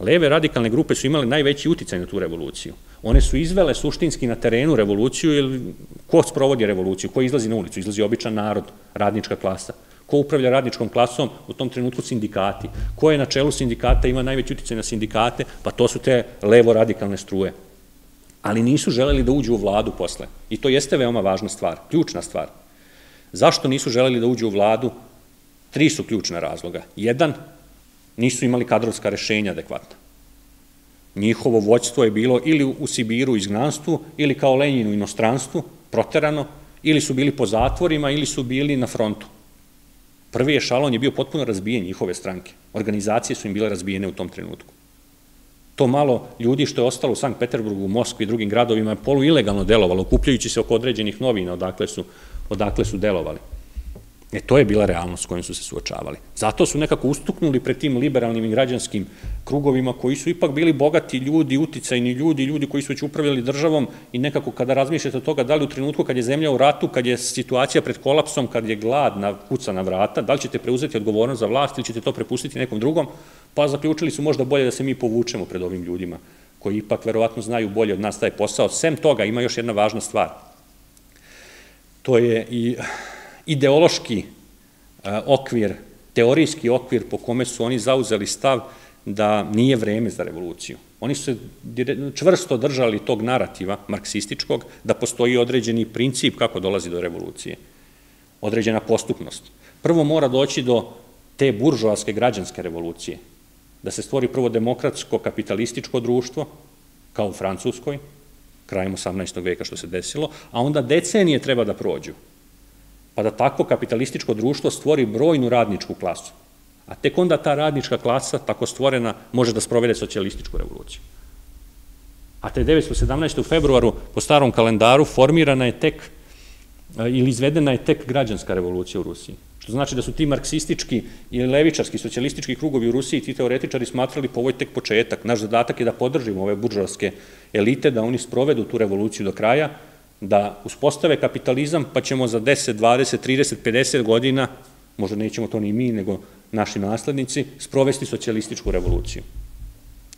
Leve radikalne grupe su imale najveći uticaj na tu revoluciju. One su izvele suštinski na terenu revoluciju, ko sprovodi revoluciju, ko izlazi na ulicu? Izlazi običan narod, radnička klasa. Ko upravlja radničkom klasom? U tom trenutku sindikati. Ko je na čelu sindikata, ima najveći utjecaj na sindikate? Pa to su te levo-radikalne struje. Ali nisu želeli da uđu u vladu posle. I to jeste veoma važna stvar, ključna stvar. Zašto nisu želeli da uđu u vladu? Tri su ključna razloga. Jedan, nisu imali kadrovska rešenja adekvatna. Njihovo voćstvo je bilo ili u Sibiru u izgnanstvu, ili kao Lenin u inostranstvu, proterano, ili su bili po zatvorima, ili su bili na frontu. Prvi ešalon je bio potpuno razbijen njihove stranke. Organizacije su im bile razbijene u tom trenutku. To malo ljudi što je ostalo u Sankt Peterburgu, Moskvi i drugim gradovima je polu ilegalno delovalo, kupljajući se oko određenih novina odakle su, odakle su delovali. E, to je bila realnost s kojom su se suočavali. Zato su nekako ustuknuli pred tim liberalnim i građanskim krugovima koji su ipak bili bogati ljudi, uticajni ljudi, ljudi koji su već upravljali državom i nekako kada razmišljate od toga da li u trenutku kad je zemlja u ratu, kad je situacija pred kolapsom, kad je glad na kuca na vrata, da li ćete preuzeti odgovornost za vlast ili ćete to prepustiti nekom drugom, pa zaključili su možda bolje da se mi povučemo pred ovim ljudima koji ipak verovatno znaju bolje od nas taj posao. Sem toga ima još jedna važna stvar. To je i ideološki e, okvir, teorijski okvir po kome su oni zauzeli stav da nije vreme za revoluciju. Oni su se čvrsto držali tog narativa marksističkog da postoji određeni princip kako dolazi do revolucije. Određena postupnost. Prvo mora doći do te buržoaske građanske revolucije. Da se stvori prvo demokratsko kapitalističko društvo, kao u Francuskoj, krajem 18. veka što se desilo, a onda decenije treba da prođu pa da tako kapitalističko društvo stvori brojnu radničku klasu. A tek onda ta radnička klasa, tako stvorena, može da sprovede socijalističku revoluciju. A te 1917. u februaru, po starom kalendaru, formirana je tek, e, ili izvedena je tek građanska revolucija u Rusiji. Što znači da su ti marksistički ili levičarski, socijalistički krugovi u Rusiji, ti teoretičari smatrali po ovoj tek početak. Naš zadatak je da podržimo ove buržovske elite, da oni sprovedu tu revoluciju do kraja, da uspostave kapitalizam, pa ćemo za 10, 20, 30, 50 godina, možda nećemo to ni mi, nego naši naslednici, sprovesti socijalističku revoluciju.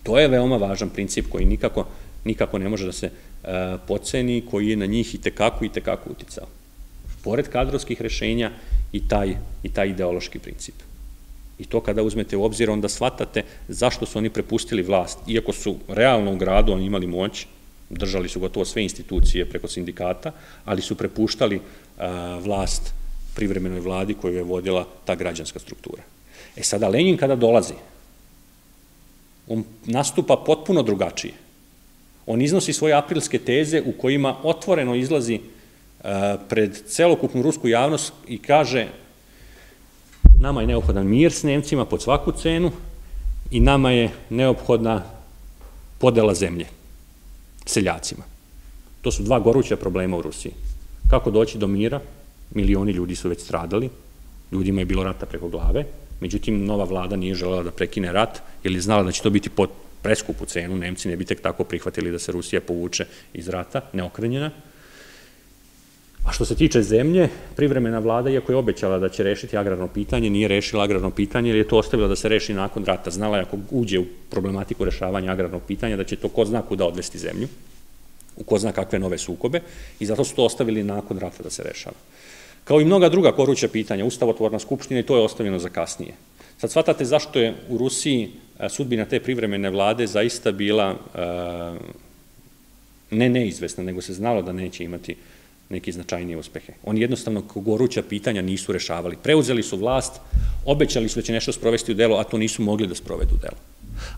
To je veoma važan princip koji nikako, nikako ne može da se e, poceni, koji je na njih i tekako i tekako uticao. Pored kadrovskih rešenja i taj, i taj ideološki princip. I to kada uzmete u obzir, onda shvatate zašto su oni prepustili vlast, iako su realno u gradu oni imali moć, držali su gotovo sve institucije preko sindikata, ali su prepuštali vlast privremenoj vladi koju je vodila ta građanska struktura. E sada, Lenin kada dolazi, on nastupa potpuno drugačije. On iznosi svoje aprilske teze u kojima otvoreno izlazi pred celokupnu rusku javnost i kaže nama je neophodan mir s Nemcima pod svaku cenu i nama je neophodna podela zemlje seljacima. To su dva goruća problema u Rusiji. Kako doći do mira? Milioni ljudi su već stradali, ljudima je bilo rata preko glave, međutim, nova vlada nije želela da prekine rat, jer je znala da će to biti pod preskupu cenu, Nemci ne bi tek tako prihvatili da se Rusija povuče iz rata, neokrenjena. A što se tiče zemlje, privremena vlada, iako je obećala da će rešiti agrarno pitanje, nije rešila agrarno pitanje, jer je to ostavila da se reši nakon rata. Znala je ako uđe u problematiku rešavanja agrarnog pitanja, da će to ko zna kuda odvesti zemlju, u ko zna kakve nove sukobe, i zato su to ostavili nakon rata da se rešava. Kao i mnoga druga koruća pitanja, ustavotvorna skupština i to je ostavljeno za kasnije. Sad shvatate zašto je u Rusiji e, sudbina te privremene vlade zaista bila e, ne neizvesna, nego se znalo da neće imati neki značajnije uspehe. Oni jednostavno goruća pitanja nisu rešavali. Preuzeli su vlast, obećali su da će nešto sprovesti u delo, a to nisu mogli da sprovedu u delo.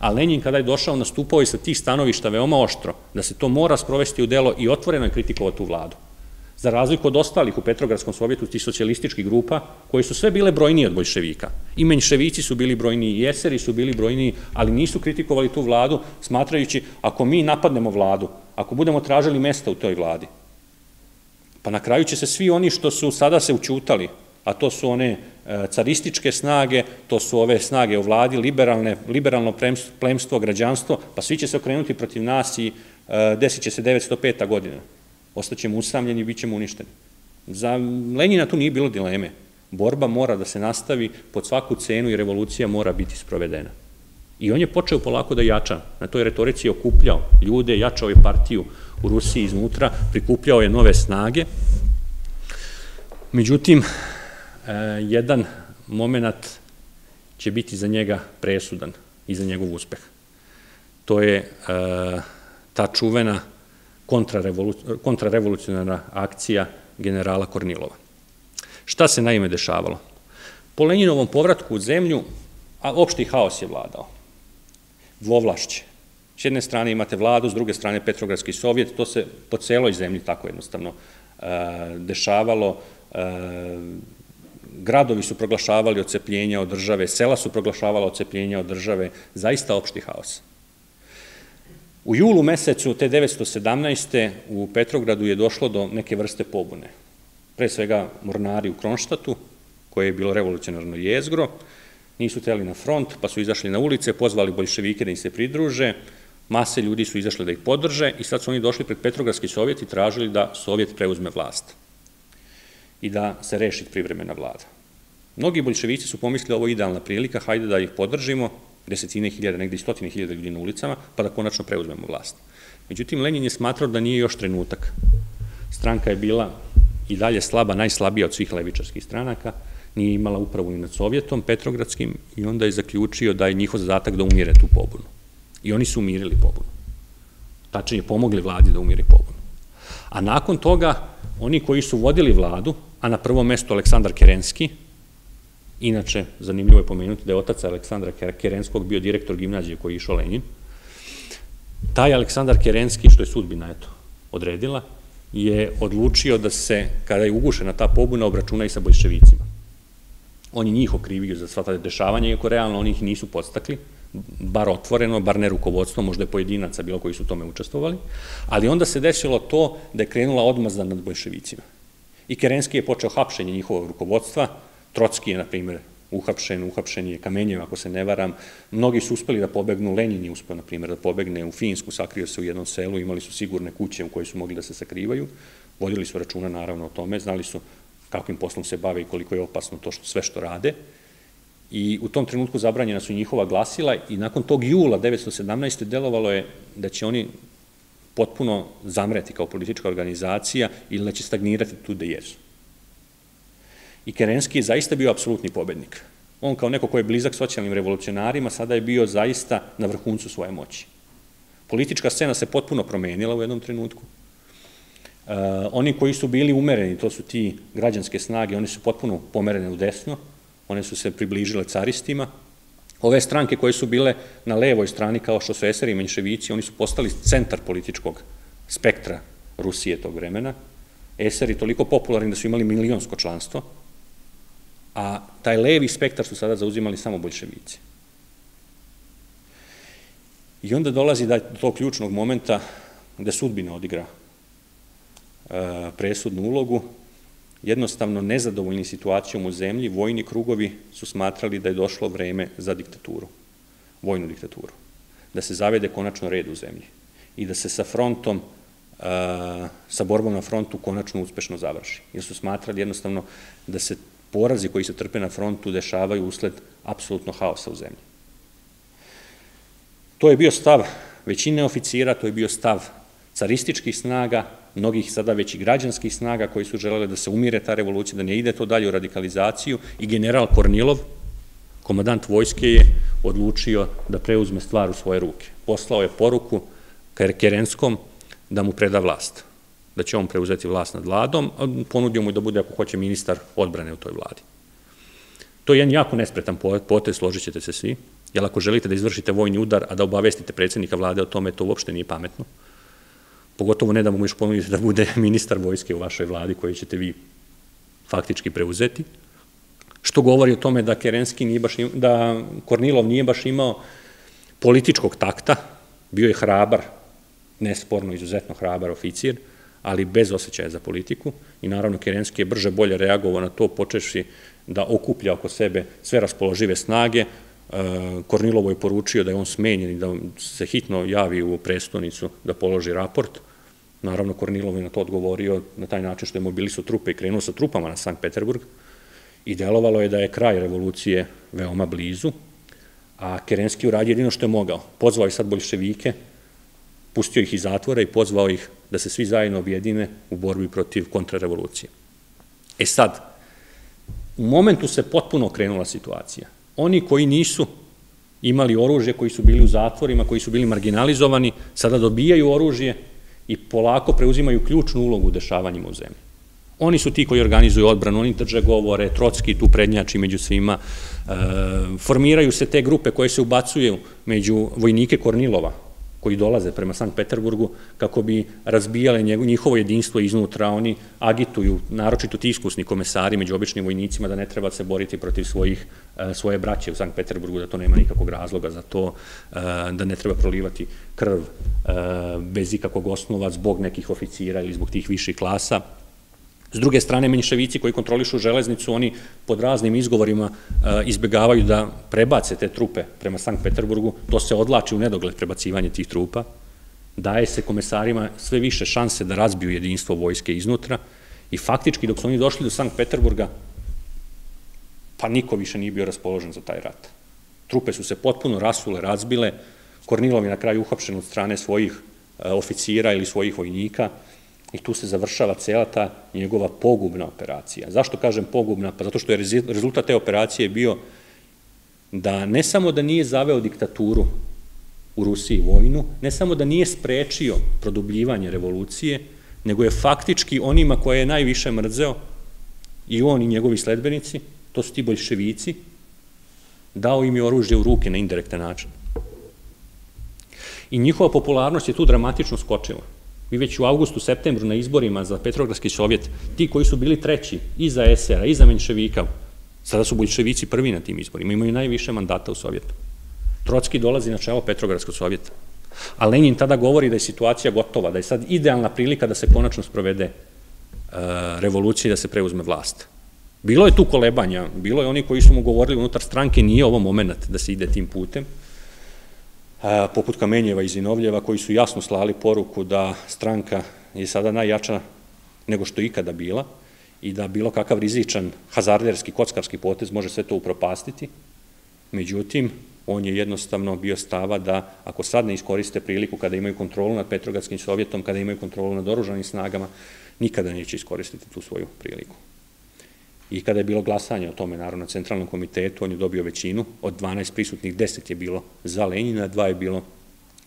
A Lenin kada je došao, nastupao je sa tih stanovišta veoma oštro, da se to mora sprovesti u delo i otvoreno je kritikovao tu vladu. Za razliku od ostalih u Petrogradskom sovjetu, tih socijalističkih grupa, koje su sve bile brojnije od bolševika. I menševici su bili brojniji, i eseri su bili brojniji, ali nisu kritikovali tu vladu, smatrajući, ako mi napadnemo vladu, ako budemo tražili mesta u toj vladi, Pa na kraju će se svi oni što su sada se učutali, a to su one e, carističke snage, to su ove snage u vladi, liberalno plemstvo, građanstvo, pa svi će se okrenuti protiv nas i e, desit će se 905. godina. Ostaćemo usamljeni i bit ćemo uništeni. Za Lenina tu nije bilo dileme. Borba mora da se nastavi pod svaku cenu i revolucija mora biti sprovedena. I on je počeo polako da jača. Na toj retorici je okupljao ljude, jačao je partiju, u Rusiji iznutra, prikupljao je nove snage. Međutim, jedan moment će biti za njega presudan i za njegov uspeh. To je e, ta čuvena kontrarevolucionarna akcija generala Kornilova. Šta se naime dešavalo? Po Lenjinovom povratku u zemlju, a opšti haos je vladao. Dvovlašće. S jedne strane imate vladu, s druge strane Petrogradski sovjet, to se po celoj zemlji tako jednostavno e, dešavalo. E, gradovi su proglašavali ocepljenja od države, sela su proglašavala ocepljenja od države, zaista opšti haos. U julu mesecu te 917. u Petrogradu je došlo do neke vrste pobune. Pre svega mornari u Kronštatu, koje je bilo revolucionarno jezgro, nisu teli na front, pa su izašli na ulice, pozvali bolševike da im se pridruže, mase ljudi su izašle da ih podrže i sad su oni došli pred Petrogradski sovjet i tražili da sovjet preuzme vlast i da se reši privremena vlada. Mnogi bolševici su pomislili ovo je idealna prilika, hajde da ih podržimo, desetine hiljada, negde i stotine hiljada ljudi na ulicama, pa da konačno preuzmemo vlast. Međutim, Lenin je smatrao da nije još trenutak. Stranka je bila i dalje slaba, najslabija od svih levičarskih stranaka, nije imala upravu ni nad Sovjetom, Petrogradskim, i onda je zaključio da je njihov zadatak da umire tu pobunu. I oni su umirili pobunu. Tačnije, pomogli vladi da umiri pobunu. A nakon toga, oni koji su vodili vladu, a na prvom mestu Aleksandar Kerenski, inače, zanimljivo je pomenuti da je otac Aleksandra Kerenskog bio direktor gimnazije koji je išao Lenin, taj Aleksandar Kerenski, što je sudbina, eto, odredila, je odlučio da se, kada je ugušena ta pobuna, obračuna i sa bolševicima. On je njih okrivio za sva ta dešavanja, iako realno oni ih nisu podstakli, bar otvoreno, bar ne rukovodstvo, možda je pojedinaca bilo koji su tome učestvovali, ali onda se desilo to da je krenula odmazda nad bolševicima. I Kerenski je počeo hapšenje njihovog rukovodstva, Trocki je, na primjer, uhapšen, uhapšen je Kamenjev, ako se ne varam. Mnogi su uspeli da pobegnu, Lenin je uspeo, na primjer, da pobegne u Finsku, sakrio se u jednom selu, imali su sigurne kuće u kojoj su mogli da se sakrivaju, vodili su računa naravno o tome, znali su kakvim poslom se bave i koliko je opasno to što, sve što rade. I u tom trenutku zabranjena su njihova glasila i nakon tog jula 1917. delovalo je da će oni potpuno zamreti kao politička organizacija ili da će stagnirati tu da jesu. I Kerenski je zaista bio apsolutni pobednik. On kao neko ko je blizak socijalnim revolucionarima sada je bio zaista na vrhuncu svoje moći. Politička scena se potpuno promenila u jednom trenutku. Uh, oni koji su bili umereni, to su ti građanske snage, oni su potpuno pomerene u desno, one su se približile caristima. Ove stranke koje su bile na levoj strani, kao što su eseri i menševici, oni su postali centar političkog spektra Rusije tog vremena. Eseri toliko popularni da su imali milionsko članstvo, a taj levi spektar su sada zauzimali samo bolševici. I onda dolazi do tog ključnog momenta gde sudbina odigra e, presudnu ulogu, jednostavno nezadovoljni situacijom u zemlji, vojni krugovi su smatrali da je došlo vreme za diktaturu, vojnu diktaturu, da se zavede konačno red u zemlji i da se sa frontom, e, sa borbom na frontu konačno uspešno završi. Jer su smatrali jednostavno da se porazi koji se trpe na frontu dešavaju usled apsolutno haosa u zemlji. To je bio stav većine oficira, to je bio stav carističkih snaga, mnogih sada već i građanskih snaga koji su želeli da se umire ta revolucija, da ne ide to dalje u radikalizaciju i general Kornilov, komadant vojske je odlučio da preuzme stvar u svoje ruke. Poslao je poruku Kerenskom da mu preda vlast da će on preuzeti vlast nad vladom, a ponudio mu da bude, ako hoće, ministar odbrane u toj vladi. To je jedan jako nespretan potez, složit ćete se svi, jer ako želite da izvršite vojni udar, a da obavestite predsednika vlade o tome, to uopšte nije pametno. Pogotovo ne da mu još ponudite da bude ministar vojske u vašoj vladi koji ćete vi faktički preuzeti, što govori o tome da Kerenski nije baš, da Kornilov nije baš imao političkog takta, bio je hrabar, nesporno izuzetno hrabar oficir, ali bez osjećaja za politiku i naravno Kerenski je brže bolje reagovao na to počeši da okuplja oko sebe sve raspoložive snage. E, Kornilovo je poručio da je on smenjen i da se hitno javi u prestonicu da položi raport. Naravno, Kornilov je na to odgovorio na taj način što je mobilisao trupe i krenuo sa trupama na Sankt Peterburg i delovalo je da je kraj revolucije veoma blizu, a Kerenski uradio jedino što je mogao. Pozvao je sad bolševike, pustio ih iz zatvora i pozvao ih da se svi zajedno objedine u borbi protiv kontrarevolucije. E sad, u momentu se potpuno okrenula situacija. Oni koji nisu imali oružje, koji su bili u zatvorima, koji su bili marginalizovani, sada dobijaju oružje i polako preuzimaju ključnu ulogu u dešavanjima u zemlji. Oni su ti koji organizuju odbranu, oni drže govore, Trocki tu prednjači među svima, e, formiraju se te grupe koje se ubacuju među vojnike Kornilova, koji dolaze prema Sankt Peterburgu kako bi razbijale njihovo jedinstvo iznutra, oni agituju, naročito ti iskusni komesari među običnim vojnicima da ne treba se boriti protiv svojih, e, svoje braće u Sankt Peterburgu, da to nema nikakvog razloga za to, e, da ne treba prolivati krv e, bez ikakvog osnova zbog nekih oficira ili zbog tih viših klasa. S druge strane, menjševici koji kontrolišu železnicu, oni pod raznim izgovorima e, izbegavaju da prebace te trupe prema Sankt Peterburgu, to se odlači u nedogled prebacivanje tih trupa, daje se komesarima sve više šanse da razbiju jedinstvo vojske iznutra. I faktički dok su oni došli do Sankt Peterburga, pa niko više nije bio raspoložen za taj rat. Trupe su se potpuno rasule, razbile, Kornilov je na kraju uhapšen od strane svojih e, oficira ili svojih vojnika, I tu se završava cela ta njegova pogubna operacija. Zašto kažem pogubna? Pa zato što je rezultat te operacije bio da ne samo da nije zaveo diktaturu u Rusiji vojnu, ne samo da nije sprečio produbljivanje revolucije, nego je faktički onima koje je najviše mrzeo, i on i njegovi sledbenici, to su ti boljševici, dao im je oružje u ruke na indirektan način. I njihova popularnost je tu dramatično skočila. Vi već u augustu, septembru na izborima za Petrogradski sovjet, ti koji su bili treći i za SR-a i za menševika, sada su bolševici prvi na tim izborima, imaju najviše mandata u Sovjetu. Trocki dolazi na čelo Petrogradskog sovjeta. A Lenin tada govori da je situacija gotova, da je sad idealna prilika da se konačno sprovede e, revolucija i da se preuzme vlast. Bilo je tu kolebanja, bilo je oni koji su mu govorili unutar stranke, nije ovo moment da se ide tim putem, poput Kamenjeva i Zinovljeva, koji su jasno slali poruku da stranka je sada najjača nego što ikada bila i da bilo kakav rizičan hazarderski, kockarski potez može sve to upropastiti. Međutim, on je jednostavno bio stava da ako sad ne iskoriste priliku kada imaju kontrolu nad Petrogradskim sovjetom, kada imaju kontrolu nad oružanim snagama, nikada neće iskoristiti tu svoju priliku. I kada je bilo glasanje o tome, naravno, na centralnom komitetu, on je dobio većinu, od 12 prisutnih 10 je bilo za Lenjina, dva je bilo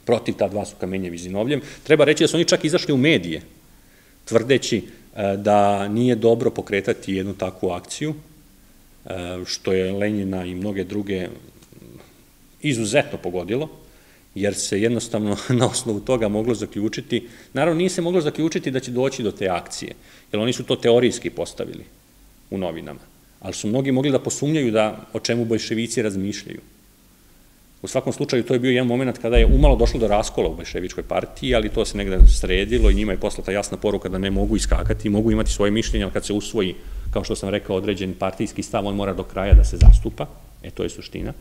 protiv, ta dva su Kamenjev i. Treba reći da su oni čak izašli u medije, tvrdeći e, da nije dobro pokretati jednu takvu akciju, e, što je Lenjina i mnoge druge izuzetno pogodilo, jer se jednostavno na osnovu toga moglo zaključiti, naravno nije se moglo zaključiti da će doći do te akcije, jer oni su to teorijski postavili u novinama. Ali su mnogi mogli da posumnjaju da o čemu bolševici razmišljaju. U svakom slučaju to je bio jedan moment kada je umalo došlo do raskola u bolševičkoj partiji, ali to se negde sredilo i njima je poslata jasna poruka da ne mogu iskakati, mogu imati svoje mišljenje, ali kad se usvoji, kao što sam rekao, određen partijski stav, on mora do kraja da se zastupa, e to je suština.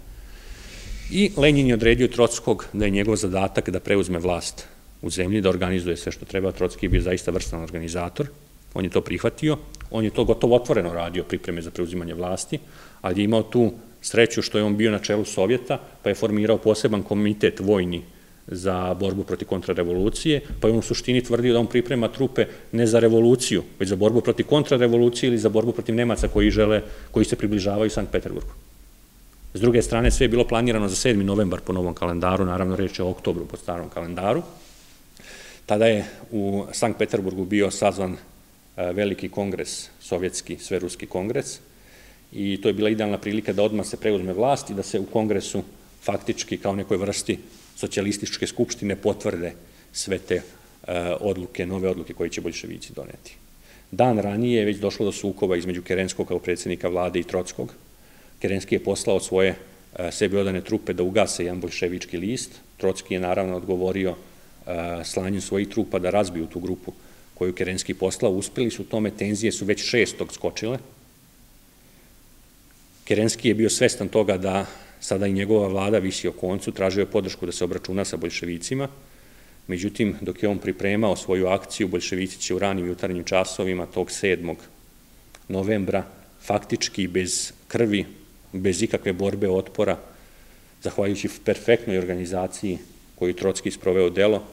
I Lenin je odredio Trockog da je njegov zadatak da preuzme vlast u zemlji, da organizuje sve što treba. Trocki je bio zaista vrstan organizator, on je to prihvatio, on je to gotovo otvoreno radio, pripreme za preuzimanje vlasti, ali je imao tu sreću što je on bio na čelu Sovjeta, pa je formirao poseban komitet vojni za borbu protiv kontrarevolucije, pa je on u suštini tvrdio da on priprema trupe ne za revoluciju, već za borbu protiv kontrarevolucije ili za borbu protiv Nemaca koji žele, koji se približavaju Sankt Peterburgu. S druge strane, sve je bilo planirano za 7. novembar po novom kalendaru, naravno reč je o oktobru po starom kalendaru. Tada je u Sankt Peterburgu bio sazvan veliki kongres, sovjetski, sveruski kongres, i to je bila idealna prilika da odmah se preuzme vlast i da se u kongresu faktički kao nekoj vrsti socijalističke skupštine potvrde sve te odluke, nove odluke koje će bolševici doneti. Dan ranije je već došlo do sukoba između Kerenskog kao predsednika vlade i Trockog. Kerenski je poslao svoje sebi odane trupe da ugase jedan bolševički list. Trocki je naravno odgovorio slanjem svojih trupa da razbiju tu grupu koju Kerenski poslao, uspeli su tome, tenzije su već šestog skočile. Kerenski je bio svestan toga da sada i njegova vlada visi o koncu, tražio je podršku da se obračuna sa bolševicima, međutim, dok je on pripremao svoju akciju, bolševici će u ranim jutarnjim časovima tog 7. novembra, faktički bez krvi, bez ikakve borbe otpora, zahvaljujući perfektnoj organizaciji koju Trocki sproveo delo,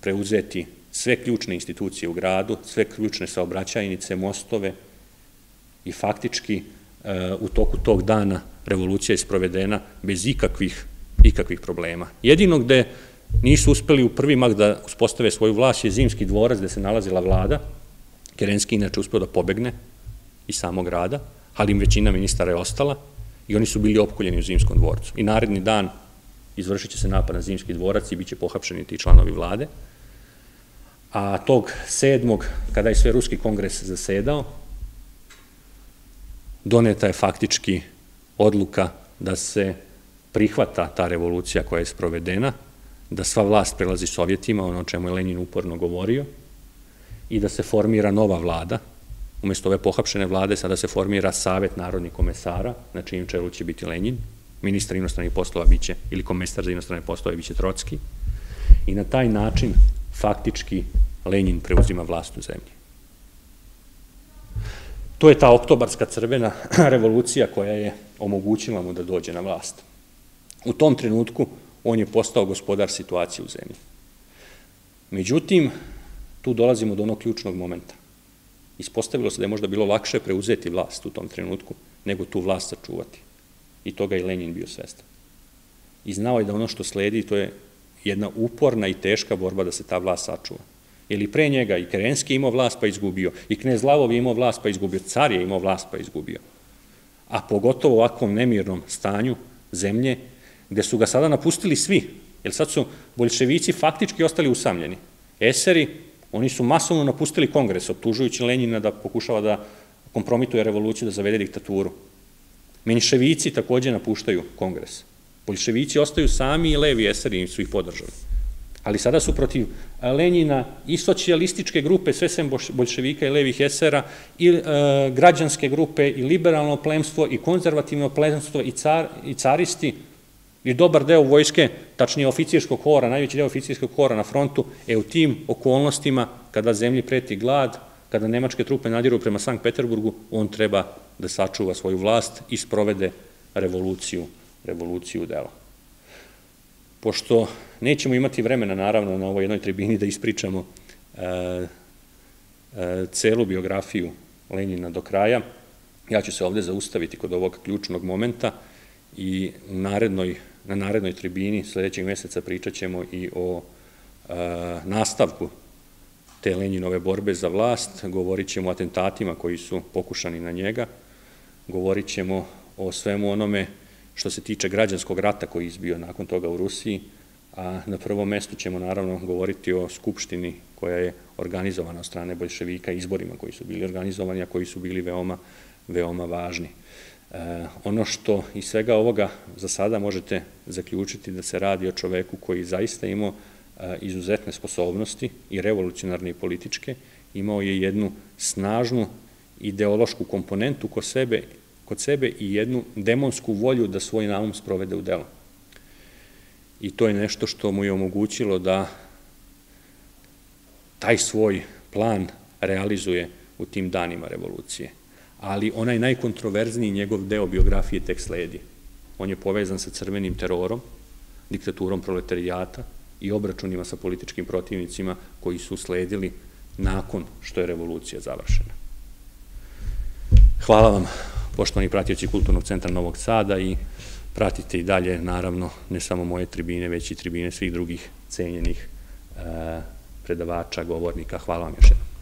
preuzeti sve ključne institucije u gradu, sve ključne saobraćajnice, mostove i faktički u toku tog dana revolucija je sprovedena bez ikakvih, ikakvih problema. Jedino gde nisu uspeli u prvi mak da uspostave svoju vlast je zimski dvorac gde se nalazila vlada, Kerenski inače uspeo da pobegne iz samog grada, ali im većina ministara je ostala i oni su bili opkoljeni u zimskom dvorcu. I naredni dan izvršit će se napad na zimski dvorac i bit će pohapšeni ti članovi vlade. A tog sedmog, kada je sve Ruski kongres zasedao, doneta je faktički odluka da se prihvata ta revolucija koja je sprovedena, da sva vlast prelazi Sovjetima, ono o čemu je Lenin uporno govorio, i da se formira nova vlada, umesto ove pohapšene vlade sada se formira Savet narodnih komesara, na čijim čelu će biti Lenin, ministar inostranih poslova biće, ili komesar za inostrane poslove biće Trocki, i na taj način faktički Lenin preuzima vlast u zemlji. To je ta oktobarska crvena revolucija koja je omogućila mu da dođe na vlast. U tom trenutku on je postao gospodar situacije u zemlji. Međutim, tu dolazimo do onog ključnog momenta. Ispostavilo se da je možda bilo lakše preuzeti vlast u tom trenutku, nego tu vlast sačuvati. I toga je Lenin bio svestan. I znao je da ono što sledi, to je jedna uporna i teška borba da se ta vlast sačuva. Jer i pre njega i Kerenski imao vlast pa izgubio, i knez Lavov je imao vlast pa izgubio, car je imao vlast pa izgubio. A pogotovo u ovakvom nemirnom stanju zemlje, gde su ga sada napustili svi, jer sad su boljševici faktički ostali usamljeni. Eseri, oni su masovno napustili kongres, optužujući Lenjina da pokušava da kompromituje revoluciju, da zavede diktaturu. Menševici takođe napuštaju kongres. Boljševici ostaju sami i levi eseri su ih podržali. Ali sada su protiv Lenjina i socijalističke grupe, sve sem boljševika i levih esera, i e, građanske grupe, i liberalno plemstvo, i konzervativno plemstvo, i, car, i caristi, i dobar deo vojske, tačnije oficirskog hora, najveći deo oficirskog hora na frontu, e u tim okolnostima, kada zemlji preti glad, kada nemačke trupe nadiru prema Sankt Peterburgu, on treba da sačuva svoju vlast i sprovede revoluciju, revoluciju dela. Pošto nećemo imati vremena, naravno, na ovoj jednoj tribini da ispričamo e, e, celu biografiju Lenina do kraja, ja ću se ovde zaustaviti kod ovog ključnog momenta i u narednoj, na narednoj tribini sledećeg meseca pričat ćemo i o e, nastavku te Lenjinove borbe za vlast, govorit ćemo o atentatima koji su pokušani na njega, govorit ćemo o svemu onome što se tiče građanskog rata koji je izbio nakon toga u Rusiji, a na prvom mestu ćemo naravno govoriti o Skupštini koja je organizovana od strane bolševika, izborima koji su bili organizovani, a koji su bili veoma, veoma važni. E, ono što iz svega ovoga za sada možete zaključiti da se radi o čoveku koji zaista imao e, izuzetne sposobnosti i revolucionarne i političke, imao je jednu snažnu ideološku komponentu kod sebe, kod sebe i jednu demonsku volju da svoj naum sprovede u delo. I to je nešto što mu je omogućilo da taj svoj plan realizuje u tim danima revolucije ali onaj najkontroverzniji njegov deo biografije tek sledi. On je povezan sa crvenim terorom, diktaturom proletarijata i obračunima sa političkim protivnicima koji su sledili nakon što je revolucija završena. Hvala vam, poštovani pratioci Kulturnog centra Novog Sada i pratite i dalje, naravno, ne samo moje tribine, već i tribine svih drugih cenjenih e, predavača, govornika. Hvala vam još jednom.